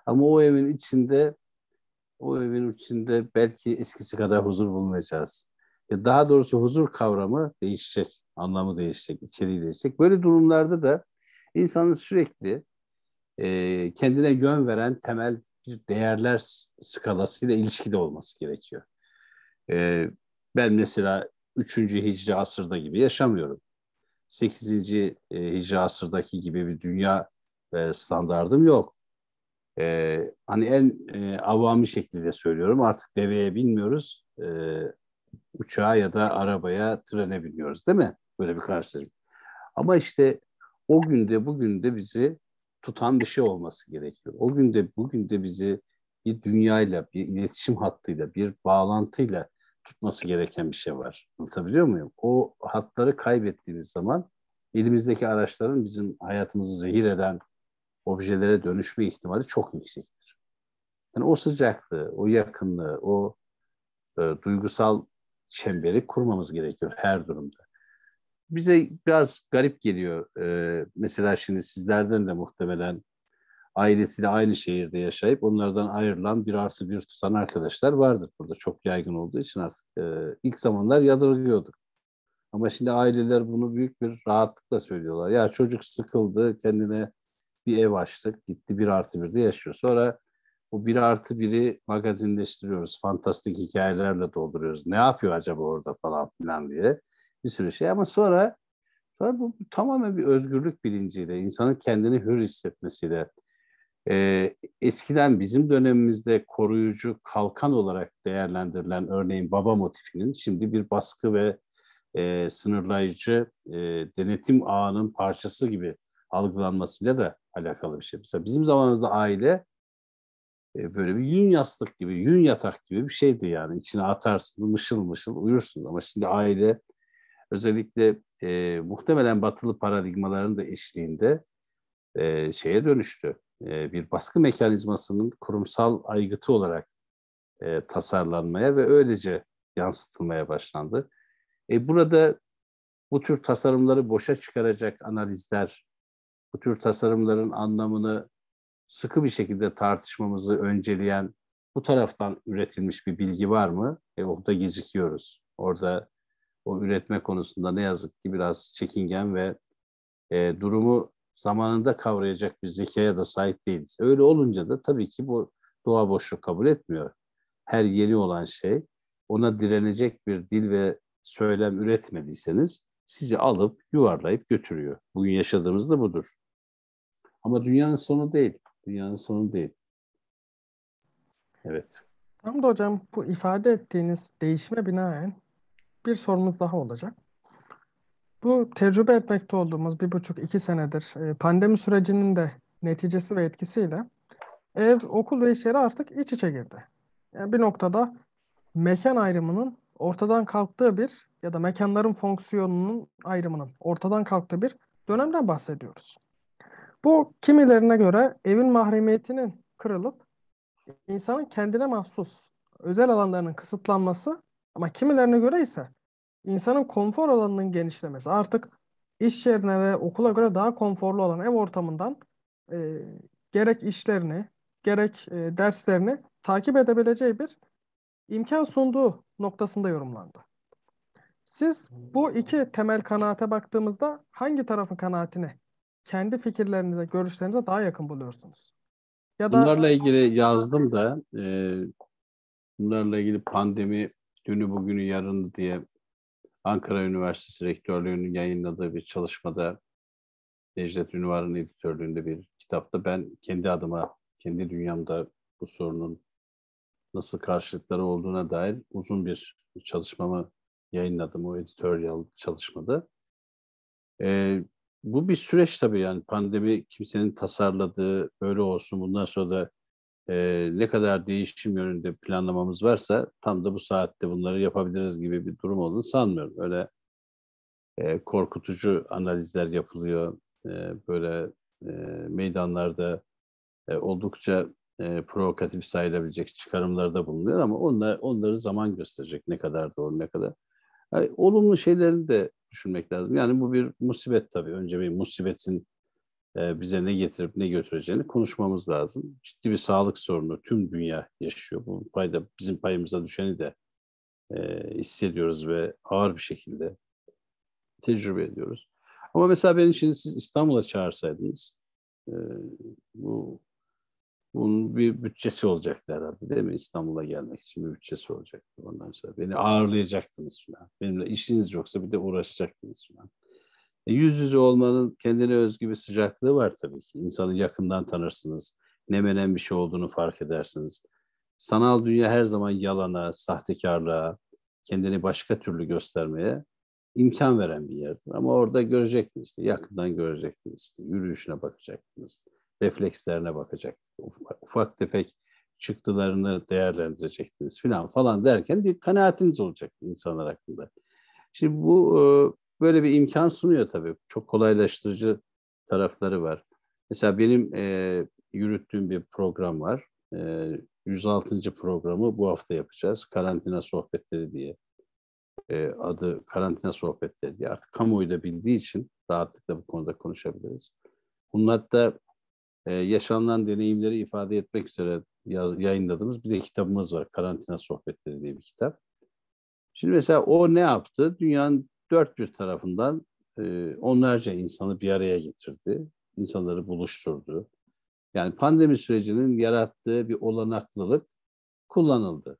Ama o evin içinde o evin içinde belki eskisi kadar huzur bulmayacağız. Daha doğrusu huzur kavramı değişecek, anlamı değişecek, içeriği değişecek. Böyle durumlarda da insanın sürekli e, kendine yön veren temel bir değerler skalasıyla ilişkide olması gerekiyor. E, ben mesela 3. Hicri asırda gibi yaşamıyorum. 8. E, Hicri asırdaki gibi bir dünya e, standardım yok. E, hani en e, avami şekilde söylüyorum artık deveye binmiyoruz. E, uçağa ya da arabaya, trene biniyoruz değil mi? Böyle bir karşılaşma. Ama işte o günde bugün de bizi tutan bir şey olması gerekiyor. O günde bugün de bizi bir dünyayla, bir iletişim hattıyla, bir bağlantıyla tutması gereken bir şey var. Anlatabiliyor muyum? O hatları kaybettiğimiz zaman elimizdeki araçların bizim hayatımızı zehir eden objelere dönüşme ihtimali çok yüksektir. Yani o sıcaklığı, o yakınlığı, o e, duygusal çemberi kurmamız gerekiyor her durumda. Bize biraz garip geliyor. E, mesela şimdi sizlerden de muhtemelen ailesiyle aynı şehirde yaşayıp onlardan ayrılan bir artı bir tutan arkadaşlar vardır burada. Çok yaygın olduğu için artık e, ilk zamanlar yadırgıyorduk. Ama şimdi aileler bunu büyük bir rahatlıkla söylüyorlar. Ya çocuk sıkıldı, kendine bir ev açtık, gitti bir artı birde yaşıyor. Sonra bu bir artı biri magazinleştiriyoruz. Fantastik hikayelerle dolduruyoruz. Ne yapıyor acaba orada falan filan diye bir sürü şey. Ama sonra, sonra bu tamamen bir özgürlük bilinciyle, insanın kendini hür hissetmesiyle, e, eskiden bizim dönemimizde koruyucu kalkan olarak değerlendirilen örneğin baba motifinin şimdi bir baskı ve e, sınırlayıcı e, denetim ağının parçası gibi algılanmasıyla da alakalı bir şey. Mesela bizim zamanımızda aile e, böyle bir yün yastık gibi, yün yatak gibi bir şeydi yani. İçine atarsın, mışıl mışıl uyursun. Ama şimdi aile özellikle e, muhtemelen batılı paradigmaların da eşliğinde e, şeye dönüştü. E, bir baskı mekanizmasının kurumsal aygıtı olarak e, tasarlanmaya ve öylece yansıtılmaya başlandı. E, burada bu tür tasarımları boşa çıkaracak analizler, bu tür tasarımların anlamını sıkı bir şekilde tartışmamızı önceleyen bu taraftan üretilmiş bir bilgi var mı? E, orada gecikiyoruz. Orada o üretme konusunda ne yazık ki biraz çekingen ve e, durumu zamanında kavrayacak bir zekaya da sahip değiliz. Öyle olunca da tabii ki bu doğa boşluk kabul etmiyor. Her yeni olan şey ona direnecek bir dil ve söylem üretmediyseniz sizi alıp yuvarlayıp götürüyor. Bugün yaşadığımız da budur. Ama dünyanın sonu değil. Dünyanın sonu değil. Evet. Tam da hocam bu ifade ettiğiniz değişime binaen bir sorumuz daha olacak. Bu tecrübe etmekte olduğumuz bir buçuk iki senedir e, pandemi sürecinin de neticesi ve etkisiyle ev, okul ve iş yeri artık iç içe girdi. Yani bir noktada mekan ayrımının ortadan kalktığı bir ya da mekanların fonksiyonunun ayrımının ortadan kalktığı bir dönemden bahsediyoruz. Bu kimilerine göre evin mahremiyetinin kırılıp insanın kendine mahsus özel alanlarının kısıtlanması ama kimilerine göre ise insanın konfor alanının genişlemesi. Artık iş yerine ve okula göre daha konforlu olan ev ortamından e, gerek işlerini gerek e, derslerini takip edebileceği bir imkan sunduğu noktasında yorumlandı. Siz bu iki temel kanaate baktığımızda hangi tarafın kanaatini kendi fikirlerinize, görüşlerinize daha yakın buluyorsunuz? Ya da bunlarla ilgili yazdım da e, bunlarla ilgili pandemi dünü bugünü yarını diye Ankara Üniversitesi Rektörlüğü'nün yayınladığı bir çalışmada Necdet Ünvar'ın editörlüğünde bir kitapta ben kendi adıma, kendi dünyamda bu sorunun nasıl karşılıkları olduğuna dair uzun bir çalışmamı yayınladım o editoryal çalışmada. Ee, bu bir süreç tabii yani pandemi kimsenin tasarladığı böyle olsun bundan sonra da e, ne kadar değişim yönünde planlamamız varsa tam da bu saatte bunları yapabiliriz gibi bir durum olduğunu sanmıyorum. Öyle e, korkutucu analizler yapılıyor. E, böyle e, meydanlarda e, oldukça e, provokatif sayılabilecek çıkarımlarda bulunuyor ama onlar onları zaman gösterecek ne kadar doğru ne kadar. Yani, olumlu şeylerini de düşünmek lazım. Yani bu bir musibet tabii. Önce bir musibetin bize ne getirip ne götüreceğini konuşmamız lazım. Ciddi bir sağlık sorunu tüm dünya yaşıyor. Bu payda bizim payımıza düşeni de e, hissediyoruz ve ağır bir şekilde tecrübe ediyoruz. Ama mesela beni şimdi siz İstanbul'a çağırsaydınız e, bu bunun bir bütçesi olacaktı herhalde değil mi? İstanbul'a gelmek için bir bütçesi olacaktı. Ondan sonra beni ağırlayacaktınız falan. Benimle işiniz yoksa bir de uğraşacaktınız falan. E, yüz yüze olmanın kendine özgü bir sıcaklığı var tabii ki. İnsanı yakından tanırsınız. Ne menen bir şey olduğunu fark edersiniz. Sanal dünya her zaman yalana, sahtekarlığa, kendini başka türlü göstermeye imkan veren bir yerdir. Ama orada görecektiniz yakından görecektiniz yürüyüşüne bakacaktınız, reflekslerine bakacaktınız, ufak tefek çıktılarını değerlendirecektiniz filan falan derken bir kanaatiniz olacak insanlar hakkında. Şimdi bu böyle bir imkan sunuyor tabii. Çok kolaylaştırıcı tarafları var. Mesela benim e, yürüttüğüm bir program var. E, 106. programı bu hafta yapacağız. Karantina Sohbetleri diye e, adı karantina sohbetleri diye artık kamuoyu da bildiği için rahatlıkla bu konuda konuşabiliriz. Bunlar da e, yaşanılan deneyimleri ifade etmek üzere yaz, yayınladığımız bir de kitabımız var. Karantina Sohbetleri diye bir kitap. Şimdi mesela o ne yaptı? Dünyanın dört bir tarafından e, onlarca insanı bir araya getirdi. İnsanları buluşturdu. Yani pandemi sürecinin yarattığı bir olanaklılık kullanıldı.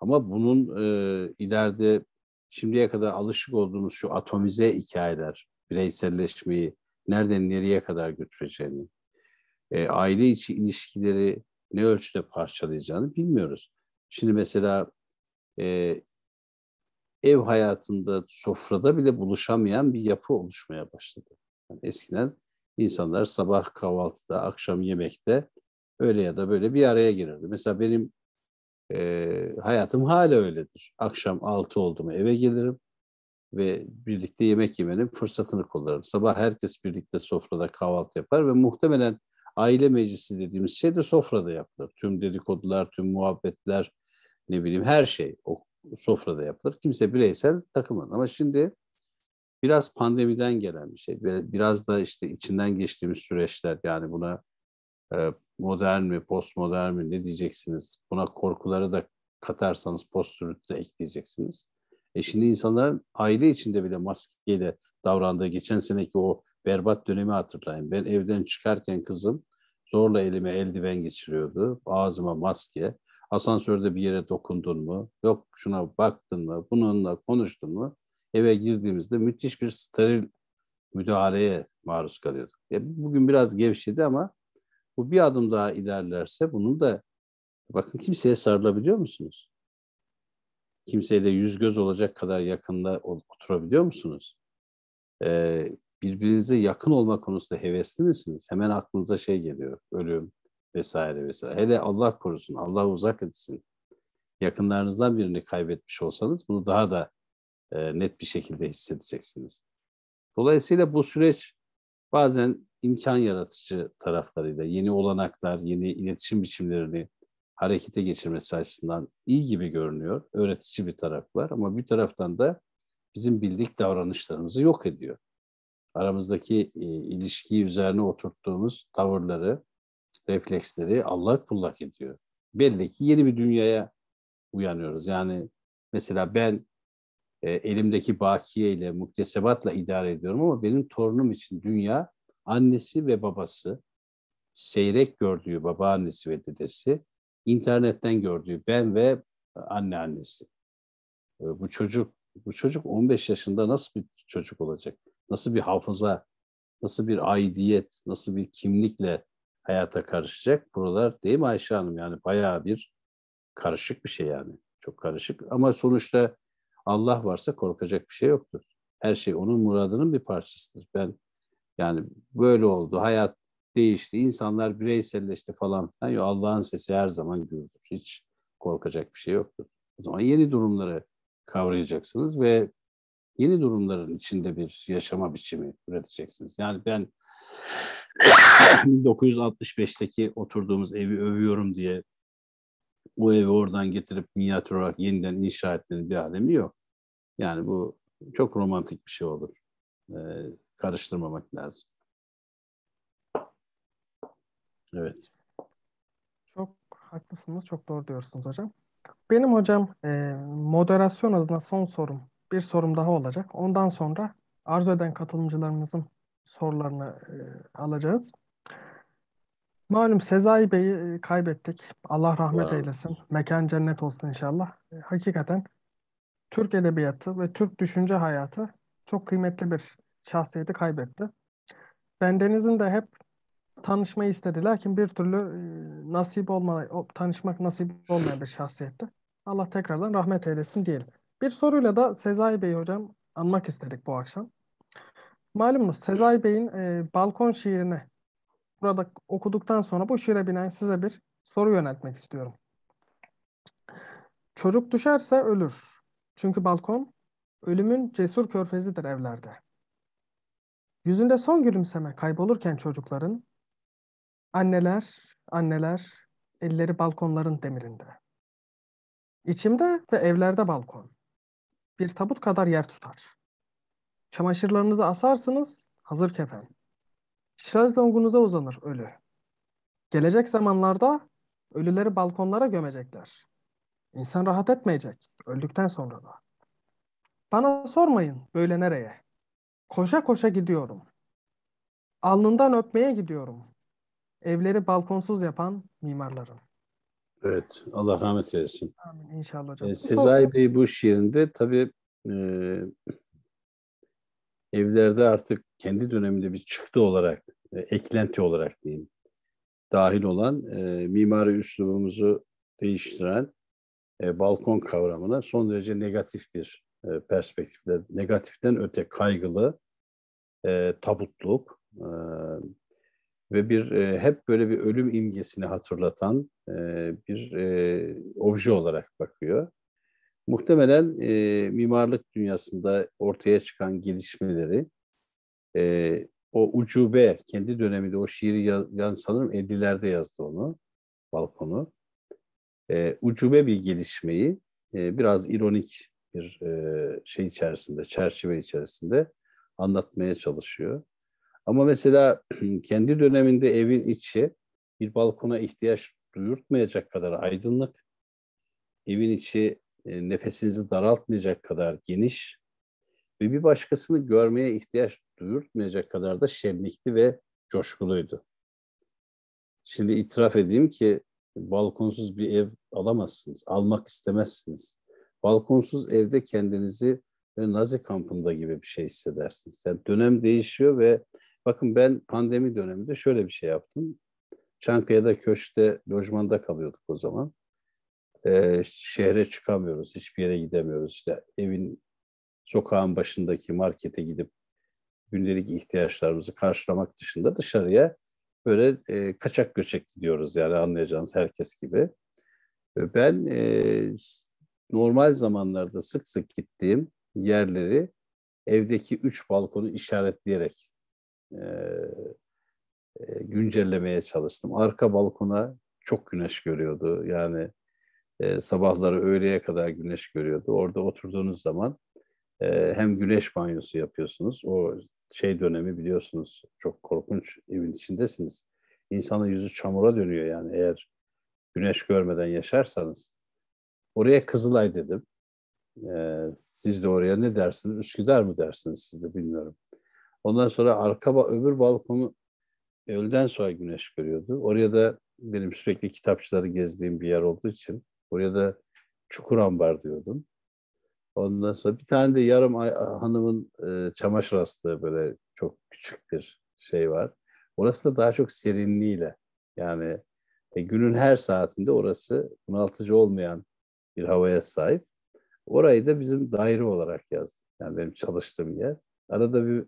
Ama bunun e, ileride şimdiye kadar alışık olduğumuz şu atomize hikayeler, bireyselleşmeyi nereden nereye kadar götüreceğini, e, aile içi ilişkileri ne ölçüde parçalayacağını bilmiyoruz. Şimdi mesela e, ev hayatında, sofrada bile buluşamayan bir yapı oluşmaya başladı. Yani eskiden insanlar sabah kahvaltıda, akşam yemekte öyle ya da böyle bir araya girirdi. Mesela benim e, hayatım hala öyledir. Akşam altı oldu mu eve gelirim ve birlikte yemek yemenin fırsatını kullanırım. Sabah herkes birlikte sofrada kahvaltı yapar ve muhtemelen aile meclisi dediğimiz şey de sofrada yapılır. Tüm dedikodular, tüm muhabbetler, ne bileyim her şey o sofrada yapılır. Kimse bireysel takılmaz. Ama şimdi biraz pandemiden gelen bir şey. Biraz da işte içinden geçtiğimiz süreçler yani buna e, modern mi, postmodern mi ne diyeceksiniz? Buna korkuları da katarsanız post de ekleyeceksiniz. E şimdi insanlar aile içinde bile maskeyle davrandığı geçen seneki o berbat dönemi hatırlayın. Ben evden çıkarken kızım zorla elime eldiven geçiriyordu. Ağzıma maske. Asansörde bir yere dokundun mu? Yok şuna baktın mı? Bununla konuştun mu? Eve girdiğimizde müthiş bir steril müdahaleye maruz kalıyorduk. bugün biraz gevşedi ama bu bir adım daha ilerlerse bunun da bakın kimseye sarılabiliyor musunuz? Kimseyle yüz göz olacak kadar yakında oturabiliyor musunuz? Ee, birbirinize yakın olma konusunda hevesli misiniz? Hemen aklınıza şey geliyor, ölüm vesaire vesaire. Hele Allah korusun, Allah uzak etsin. Yakınlarınızdan birini kaybetmiş olsanız bunu daha da e, net bir şekilde hissedeceksiniz. Dolayısıyla bu süreç bazen imkan yaratıcı taraflarıyla yeni olanaklar, yeni iletişim biçimlerini harekete geçirmesi açısından iyi gibi görünüyor. Öğretici bir taraf var ama bir taraftan da bizim bildik davranışlarımızı yok ediyor. Aramızdaki e, ilişkiyi üzerine oturttuğumuz tavırları, refleksleri allak bullak ediyor. Belli ki yeni bir dünyaya uyanıyoruz. Yani mesela ben e, elimdeki bakiye ile muktesebatla idare ediyorum ama benim torunum için dünya annesi ve babası, seyrek gördüğü babaannesi ve dedesi, internetten gördüğü ben ve anneannesi. E, bu çocuk bu çocuk 15 yaşında nasıl bir çocuk olacak? Nasıl bir hafıza, nasıl bir aidiyet, nasıl bir kimlikle hayata karışacak? Buralar değil mi Ayşe Hanım? Yani bayağı bir karışık bir şey yani. Çok karışık ama sonuçta Allah varsa korkacak bir şey yoktur. Her şey onun muradının bir parçasıdır. Ben yani böyle oldu. Hayat değişti. insanlar bireyselleşti falan. Yani Allah'ın sesi her zaman görülür. Hiç korkacak bir şey yoktur. O zaman yeni durumları kavrayacaksınız ve yeni durumların içinde bir yaşama biçimi üreteceksiniz. Yani ben 1965'teki oturduğumuz evi övüyorum diye o evi oradan getirip minyatür olarak yeniden inşa etmenin bir alemi yok. Yani bu çok romantik bir şey olur. Ee, karıştırmamak lazım. Evet. Çok haklısınız, çok doğru diyorsunuz hocam. Benim hocam e, moderasyon adına son sorum, bir sorum daha olacak. Ondan sonra arzu eden katılımcılarımızın sorularını e, alacağız. Malum Sezai Bey'i e, kaybettik. Allah rahmet Wow. eylesin. Mekan cennet olsun inşallah. E, hakikaten Türk edebiyatı ve Türk düşünce hayatı çok kıymetli bir şahsiyeti kaybetti. Bendenizin de hep tanışmayı istedi. Lakin bir türlü e, nasip olma, tanışmak nasip olmayan bir şahsiyetti. Allah tekrardan rahmet eylesin diyelim. Bir soruyla da Sezai Bey hocam anmak istedik bu akşam. Malumunuz Sezai Bey'in e, balkon şiirini burada okuduktan sonra bu şiire binen size bir soru yöneltmek istiyorum. Çocuk düşerse ölür. Çünkü balkon ölümün cesur körfezidir evlerde. Yüzünde son gülümseme kaybolurken çocukların anneler, anneler elleri balkonların demirinde. İçimde ve evlerde balkon. Bir tabut kadar yer tutar. Çamaşırlarınızı asarsınız, hazır kefen. Şezlongunuza uzanır ölü. Gelecek zamanlarda ölüleri balkonlara gömecekler. İnsan rahat etmeyecek öldükten sonra da. Bana sormayın böyle nereye. Koşa koşa gidiyorum. Alnından öpmeye gidiyorum. Evleri balkonsuz yapan mimarların. Evet. Allah rahmet eylesin. Amin inşallah hocam. Bu Sezai Bey bu şiirinde tabii e, evlerde artık kendi döneminde bir çıktı olarak, e, eklenti olarak diyeyim, dahil olan e, mimari üslubumuzu değiştiren e, balkon kavramına son derece negatif bir e, perspektifle, negatiften öte kaygılı, e, tabutluk e, ve bir e, hep böyle bir ölüm imgesini hatırlatan e, bir e, obje olarak bakıyor. Muhtemelen e, mimarlık dünyasında ortaya çıkan gelişmeleri e, o ucube kendi döneminde o şiiri ya, yani sanırım 50'lerde yazdı onu balkonu. E, ucube bir gelişmeyi e, biraz ironik bir e, şey içerisinde, çerçeve içerisinde anlatmaya çalışıyor. Ama mesela kendi döneminde evin içi bir balkona ihtiyaç duyurtmayacak kadar aydınlık, evin içi e, nefesinizi daraltmayacak kadar geniş ve bir başkasını görmeye ihtiyaç duyurtmayacak kadar da şenlikli ve coşkuluydu. Şimdi itiraf edeyim ki balkonsuz bir ev alamazsınız, almak istemezsiniz. Balkonsuz evde kendinizi böyle Nazi kampında gibi bir şey hissedersiniz. Yani dönem değişiyor ve Bakın ben pandemi döneminde şöyle bir şey yaptım. Çankaya'da köşkte, lojmanda kalıyorduk o zaman. Ee, şehre çıkamıyoruz, hiçbir yere gidemiyoruz. İşte evin, sokağın başındaki markete gidip gündelik ihtiyaçlarımızı karşılamak dışında dışarıya böyle e, kaçak göçek gidiyoruz yani anlayacağınız herkes gibi. Ben e, normal zamanlarda sık sık gittiğim yerleri evdeki üç balkonu işaretleyerek e, e, güncellemeye çalıştım. Arka balkona çok güneş görüyordu. Yani e, sabahları öğleye kadar güneş görüyordu. Orada oturduğunuz zaman e, hem güneş banyosu yapıyorsunuz. O şey dönemi biliyorsunuz çok korkunç evin içindesiniz. İnsanın yüzü çamura dönüyor yani eğer güneş görmeden yaşarsanız. Oraya Kızılay dedim. Ee, siz de oraya ne dersiniz? Üsküdar mı dersiniz siz de bilmiyorum. Ondan sonra arka öbür balkonu öğleden sonra güneş görüyordu. Oraya da benim sürekli kitapçıları gezdiğim bir yer olduğu için oraya da Çukur Ambar diyordum. Ondan sonra bir tane de yarım ay, hanımın e, çamaşır astığı böyle çok küçük bir şey var. Orası da daha çok serinliğiyle yani e, günün her saatinde orası bunaltıcı olmayan bir havaya sahip. Orayı da bizim daire olarak yazdım. Yani benim çalıştığım yer. Arada bir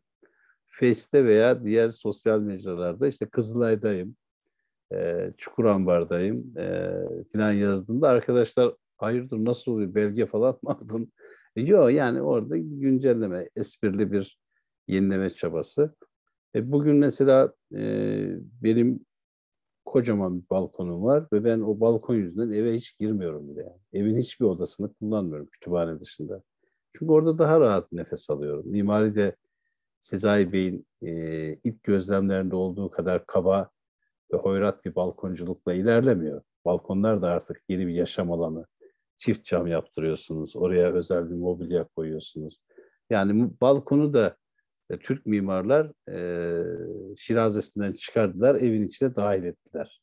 Face'te veya diğer sosyal mecralarda işte Kızılay'dayım, e, Çukurambar'dayım e, falan yazdığımda arkadaşlar hayırdır nasıl bir belge falan mı aldın? Yok yani orada güncelleme, esprili bir yenileme çabası. E, bugün mesela e, benim kocaman bir balkonum var ve ben o balkon yüzünden eve hiç girmiyorum bile. Evin hiçbir odasını kullanmıyorum kütüphane dışında. Çünkü orada daha rahat nefes alıyorum. Mimari de Sezai Bey'in e, ilk gözlemlerinde olduğu kadar kaba ve hoyrat bir balkonculukla ilerlemiyor. Balkonlar da artık yeni bir yaşam alanı. Çift cam yaptırıyorsunuz. Oraya özel bir mobilya koyuyorsunuz. Yani balkonu da e, Türk mimarlar e, Şirazesi'nden çıkardılar, evin içine dahil ettiler.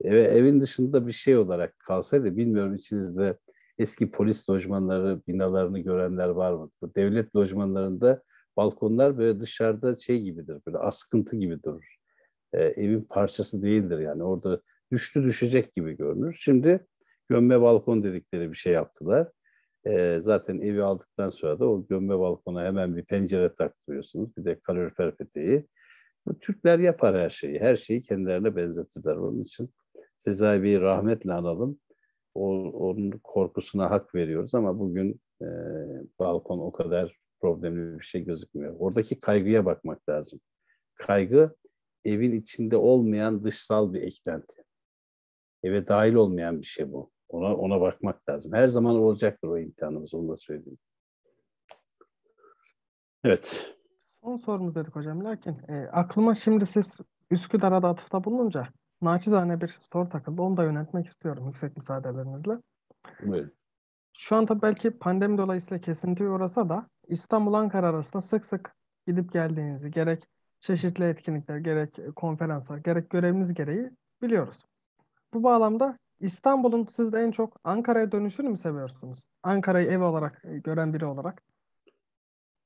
Eve, evin dışında bir şey olarak kalsaydı, bilmiyorum içinizde eski polis lojmanları, binalarını görenler var mı? Bu devlet lojmanlarında balkonlar böyle dışarıda şey gibidir, böyle askıntı gibi durur. E, evin parçası değildir yani. Orada düştü düşecek gibi görünür. Şimdi gömme balkon dedikleri bir şey yaptılar. E, zaten evi aldıktan sonra da o gömme balkona hemen bir pencere taktırıyorsunuz. Bir de kalorifer peteği. Bu Türkler yapar her şeyi. Her şeyi kendilerine benzetirler. Onun için Sezai Bey'i rahmetle analım. O, onun korkusuna hak veriyoruz ama bugün e, balkon o kadar problemli bir şey gözükmüyor. Oradaki kaygıya bakmak lazım. Kaygı evin içinde olmayan dışsal bir eklenti. Eve dahil olmayan bir şey bu. Ona, ona bakmak lazım. Her zaman olacaktır o imtihanımız, onu da söyleyeyim. Evet. Son sorumuz dedik hocam. Lakin e, aklıma şimdi siz Üsküdar'a da atıfta bulununca naçizane bir soru takıldı. Onu da yöneltmek istiyorum yüksek müsaadelerinizle. Buyurun. Şu anda belki pandemi dolayısıyla kesinti uğrasa da İstanbul Ankara arasında sık sık gidip geldiğinizi gerek çeşitli etkinlikler, gerek konferanslar, gerek göreviniz gereği biliyoruz. Bu bağlamda İstanbul'un siz de en çok Ankara'ya dönüşünü mü seviyorsunuz? Ankara'yı ev olarak e, gören biri olarak.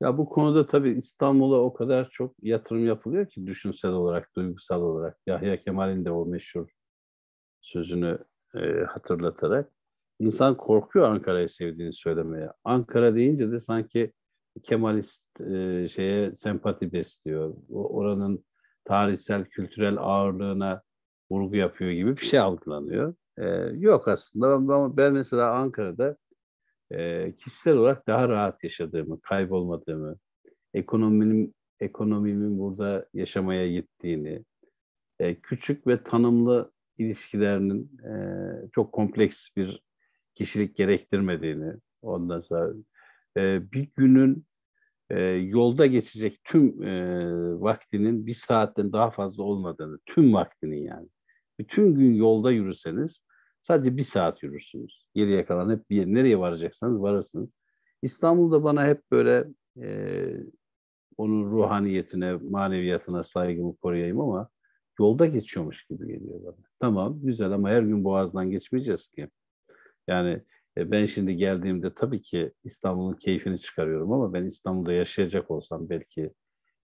Ya bu konuda tabii İstanbul'a o kadar çok yatırım yapılıyor ki düşünsel olarak, duygusal olarak. Yahya Kemal'in de o meşhur sözünü e, hatırlatarak. insan korkuyor Ankara'yı sevdiğini söylemeye. Ankara deyince de sanki Kemalist e, şeye sempati besliyor. O, oranın tarihsel, kültürel ağırlığına vurgu yapıyor gibi bir şey algılanıyor. E, yok aslında ama ben mesela Ankara'da e, kişisel olarak daha rahat yaşadığımı, kaybolmadığımı, ekonominin ekonomimin burada yaşamaya gittiğini, e, küçük ve tanımlı ilişkilerinin e, çok kompleks bir kişilik gerektirmediğini, ondan sonra e, bir günün e, yolda geçecek tüm e, vaktinin bir saatten daha fazla olmadığını, tüm vaktinin yani. Bütün gün yolda yürüseniz sadece bir saat yürürsünüz. Geriye kalan hep bir nereye varacaksanız varırsınız. İstanbul'da bana hep böyle e, onun ruhaniyetine, maneviyatına saygımı koruyayım ama yolda geçiyormuş gibi geliyor bana. Tamam güzel ama her gün Boğaz'dan geçmeyeceğiz ki. Yani e, ben şimdi geldiğimde tabii ki İstanbul'un keyfini çıkarıyorum ama ben İstanbul'da yaşayacak olsam belki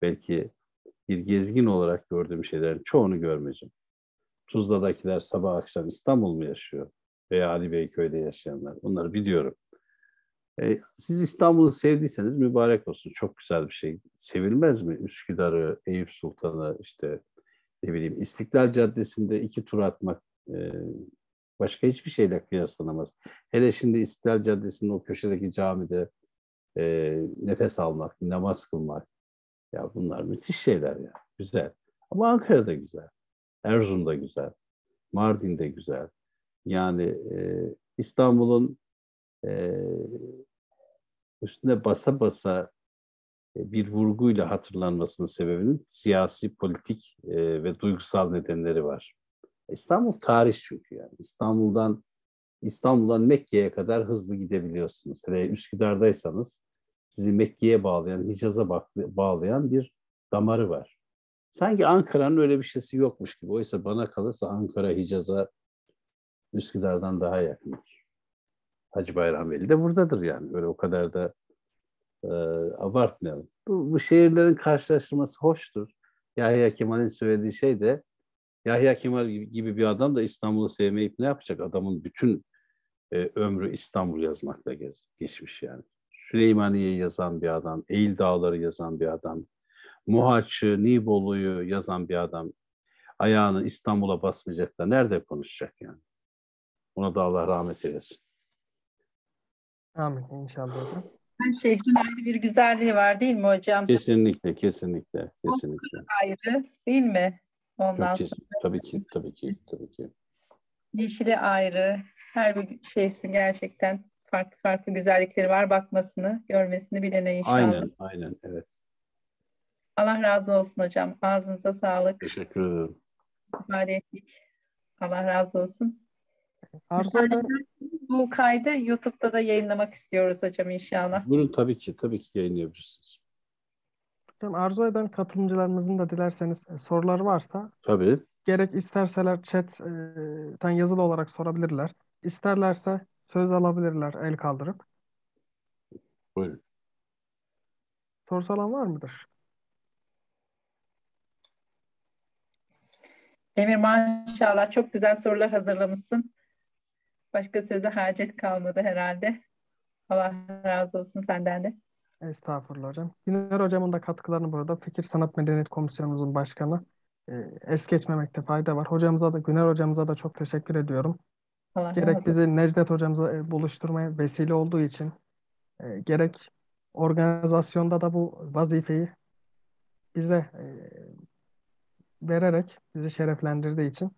belki bir gezgin olarak gördüğüm şeylerin çoğunu görmeyeceğim. Tuzla'dakiler sabah akşam İstanbul mu yaşıyor? Veya Ali Beyköy'de yaşayanlar. Bunları biliyorum. E, siz İstanbul'u sevdiyseniz mübarek olsun. Çok güzel bir şey. Sevilmez mi? Üsküdar'ı, Eyüp Sultan'ı, işte ne bileyim İstiklal Caddesi'nde iki tur atmak e, başka hiçbir şeyle kıyaslanamaz. Hele şimdi İstiklal Caddesi'nin o köşedeki camide e, nefes almak, namaz kılmak. Ya bunlar müthiş şeyler ya. Güzel. Ama Ankara'da güzel. Erzurum'da güzel. Mardin'de güzel. Yani e, İstanbul'un e, üstüne basa basa e, bir vurguyla hatırlanmasının sebebinin siyasi, politik e, ve duygusal nedenleri var. İstanbul tarih çünkü yani. İstanbul'dan İstanbul'dan Mekke'ye kadar hızlı gidebiliyorsunuz. Hele Üsküdar'daysanız sizi Mekke'ye bağlayan, Hicaz'a bağlayan bir damarı var. Sanki Ankara'nın öyle bir şeysi yokmuş gibi. Oysa bana kalırsa Ankara Hicaz'a Üsküdar'dan daha yakındır. Hacı Bayram Veli de buradadır yani. Böyle o kadar da e, abartmayalım. Bu, bu şehirlerin karşılaştırması hoştur. Yahya Kemal'in söylediği şey de Yahya Kemal gibi bir adam da İstanbul'u sevmeyip ne yapacak? Adamın bütün e, ömrü İstanbul yazmakla gez, geçmiş yani. Süleymaniye'yi yazan bir adam, Eğil Dağları yazan bir adam, Muhaç'ı, Nibolu'yu yazan bir adam ayağını İstanbul'a basmayacak da nerede konuşacak yani? Ona da Allah rahmet eylesin. Amin inşallah hocam. Her şehrin ayrı bir güzelliği var değil mi hocam? Kesinlikle, kesinlikle, kesinlikle. Ayrı değil mi? Ondan Çok sonra tabii ki, tabii ki, tabii ki. yeşili ayrı. Her bir şehrin gerçekten farklı farklı güzellikleri var. Bakmasını, görmesini bilene inşallah. Aynen, aynen, evet. Allah razı olsun hocam. Ağzınıza sağlık. Teşekkür ederim. İstifade ettik. Allah razı olsun. Arzu Müsaade eder, ederseniz bu kaydı YouTube'da da yayınlamak istiyoruz hocam inşallah. Buyurun tabii ki, tabii ki yayınlayabilirsiniz. hocam, arzu eden katılımcılarımızın da dilerseniz e, soruları varsa Tabii. gerek isterseler chatten yazılı olarak sorabilirler. İsterlerse söz alabilirler el kaldırıp. Buyurun. Sorusu olan var mıdır? Emir maşallah çok güzel sorular hazırlamışsın. Başka söze hacet kalmadı herhalde. Allah razı olsun senden de. Estağfurullah hocam. Güner hocamın da katkılarını burada Fikir Sanat Medeniyet Komisyonumuzun başkanı e, es geçmemekte fayda var. Hocamıza da Güner hocamıza da çok teşekkür ediyorum. Allah Gerek razı bizi Necdet hocamıza e, buluşturmaya vesile olduğu için e, gerek organizasyonda da bu vazifeyi bize e, vererek bizi şereflendirdiği için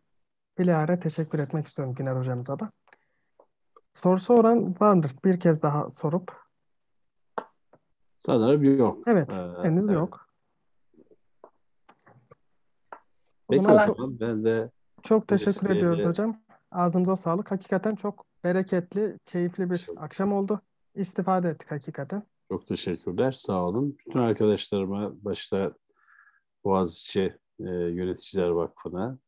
bilahare teşekkür etmek istiyorum Güner hocamıza da. Sorusu olan vardır. Bir kez daha sorup. Sanırım yok. Evet, Ee, henüz evet. yok. O Peki zaman o zaman ben de çok teşekkür ediyoruz vesileyle hocam. Ağzınıza sağlık. Hakikaten çok bereketli, keyifli bir akşam oldu. İstifade ettik hakikaten. çok teşekkürler. Sağ olun. Bütün arkadaşlarıma başta Boğaziçi e, Yöneticiler Vakfı'na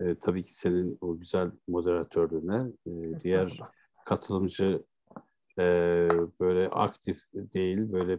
e, tabii ki senin o güzel moderatörlüğüne e, diğer katılımcı e, böyle aktif değil böyle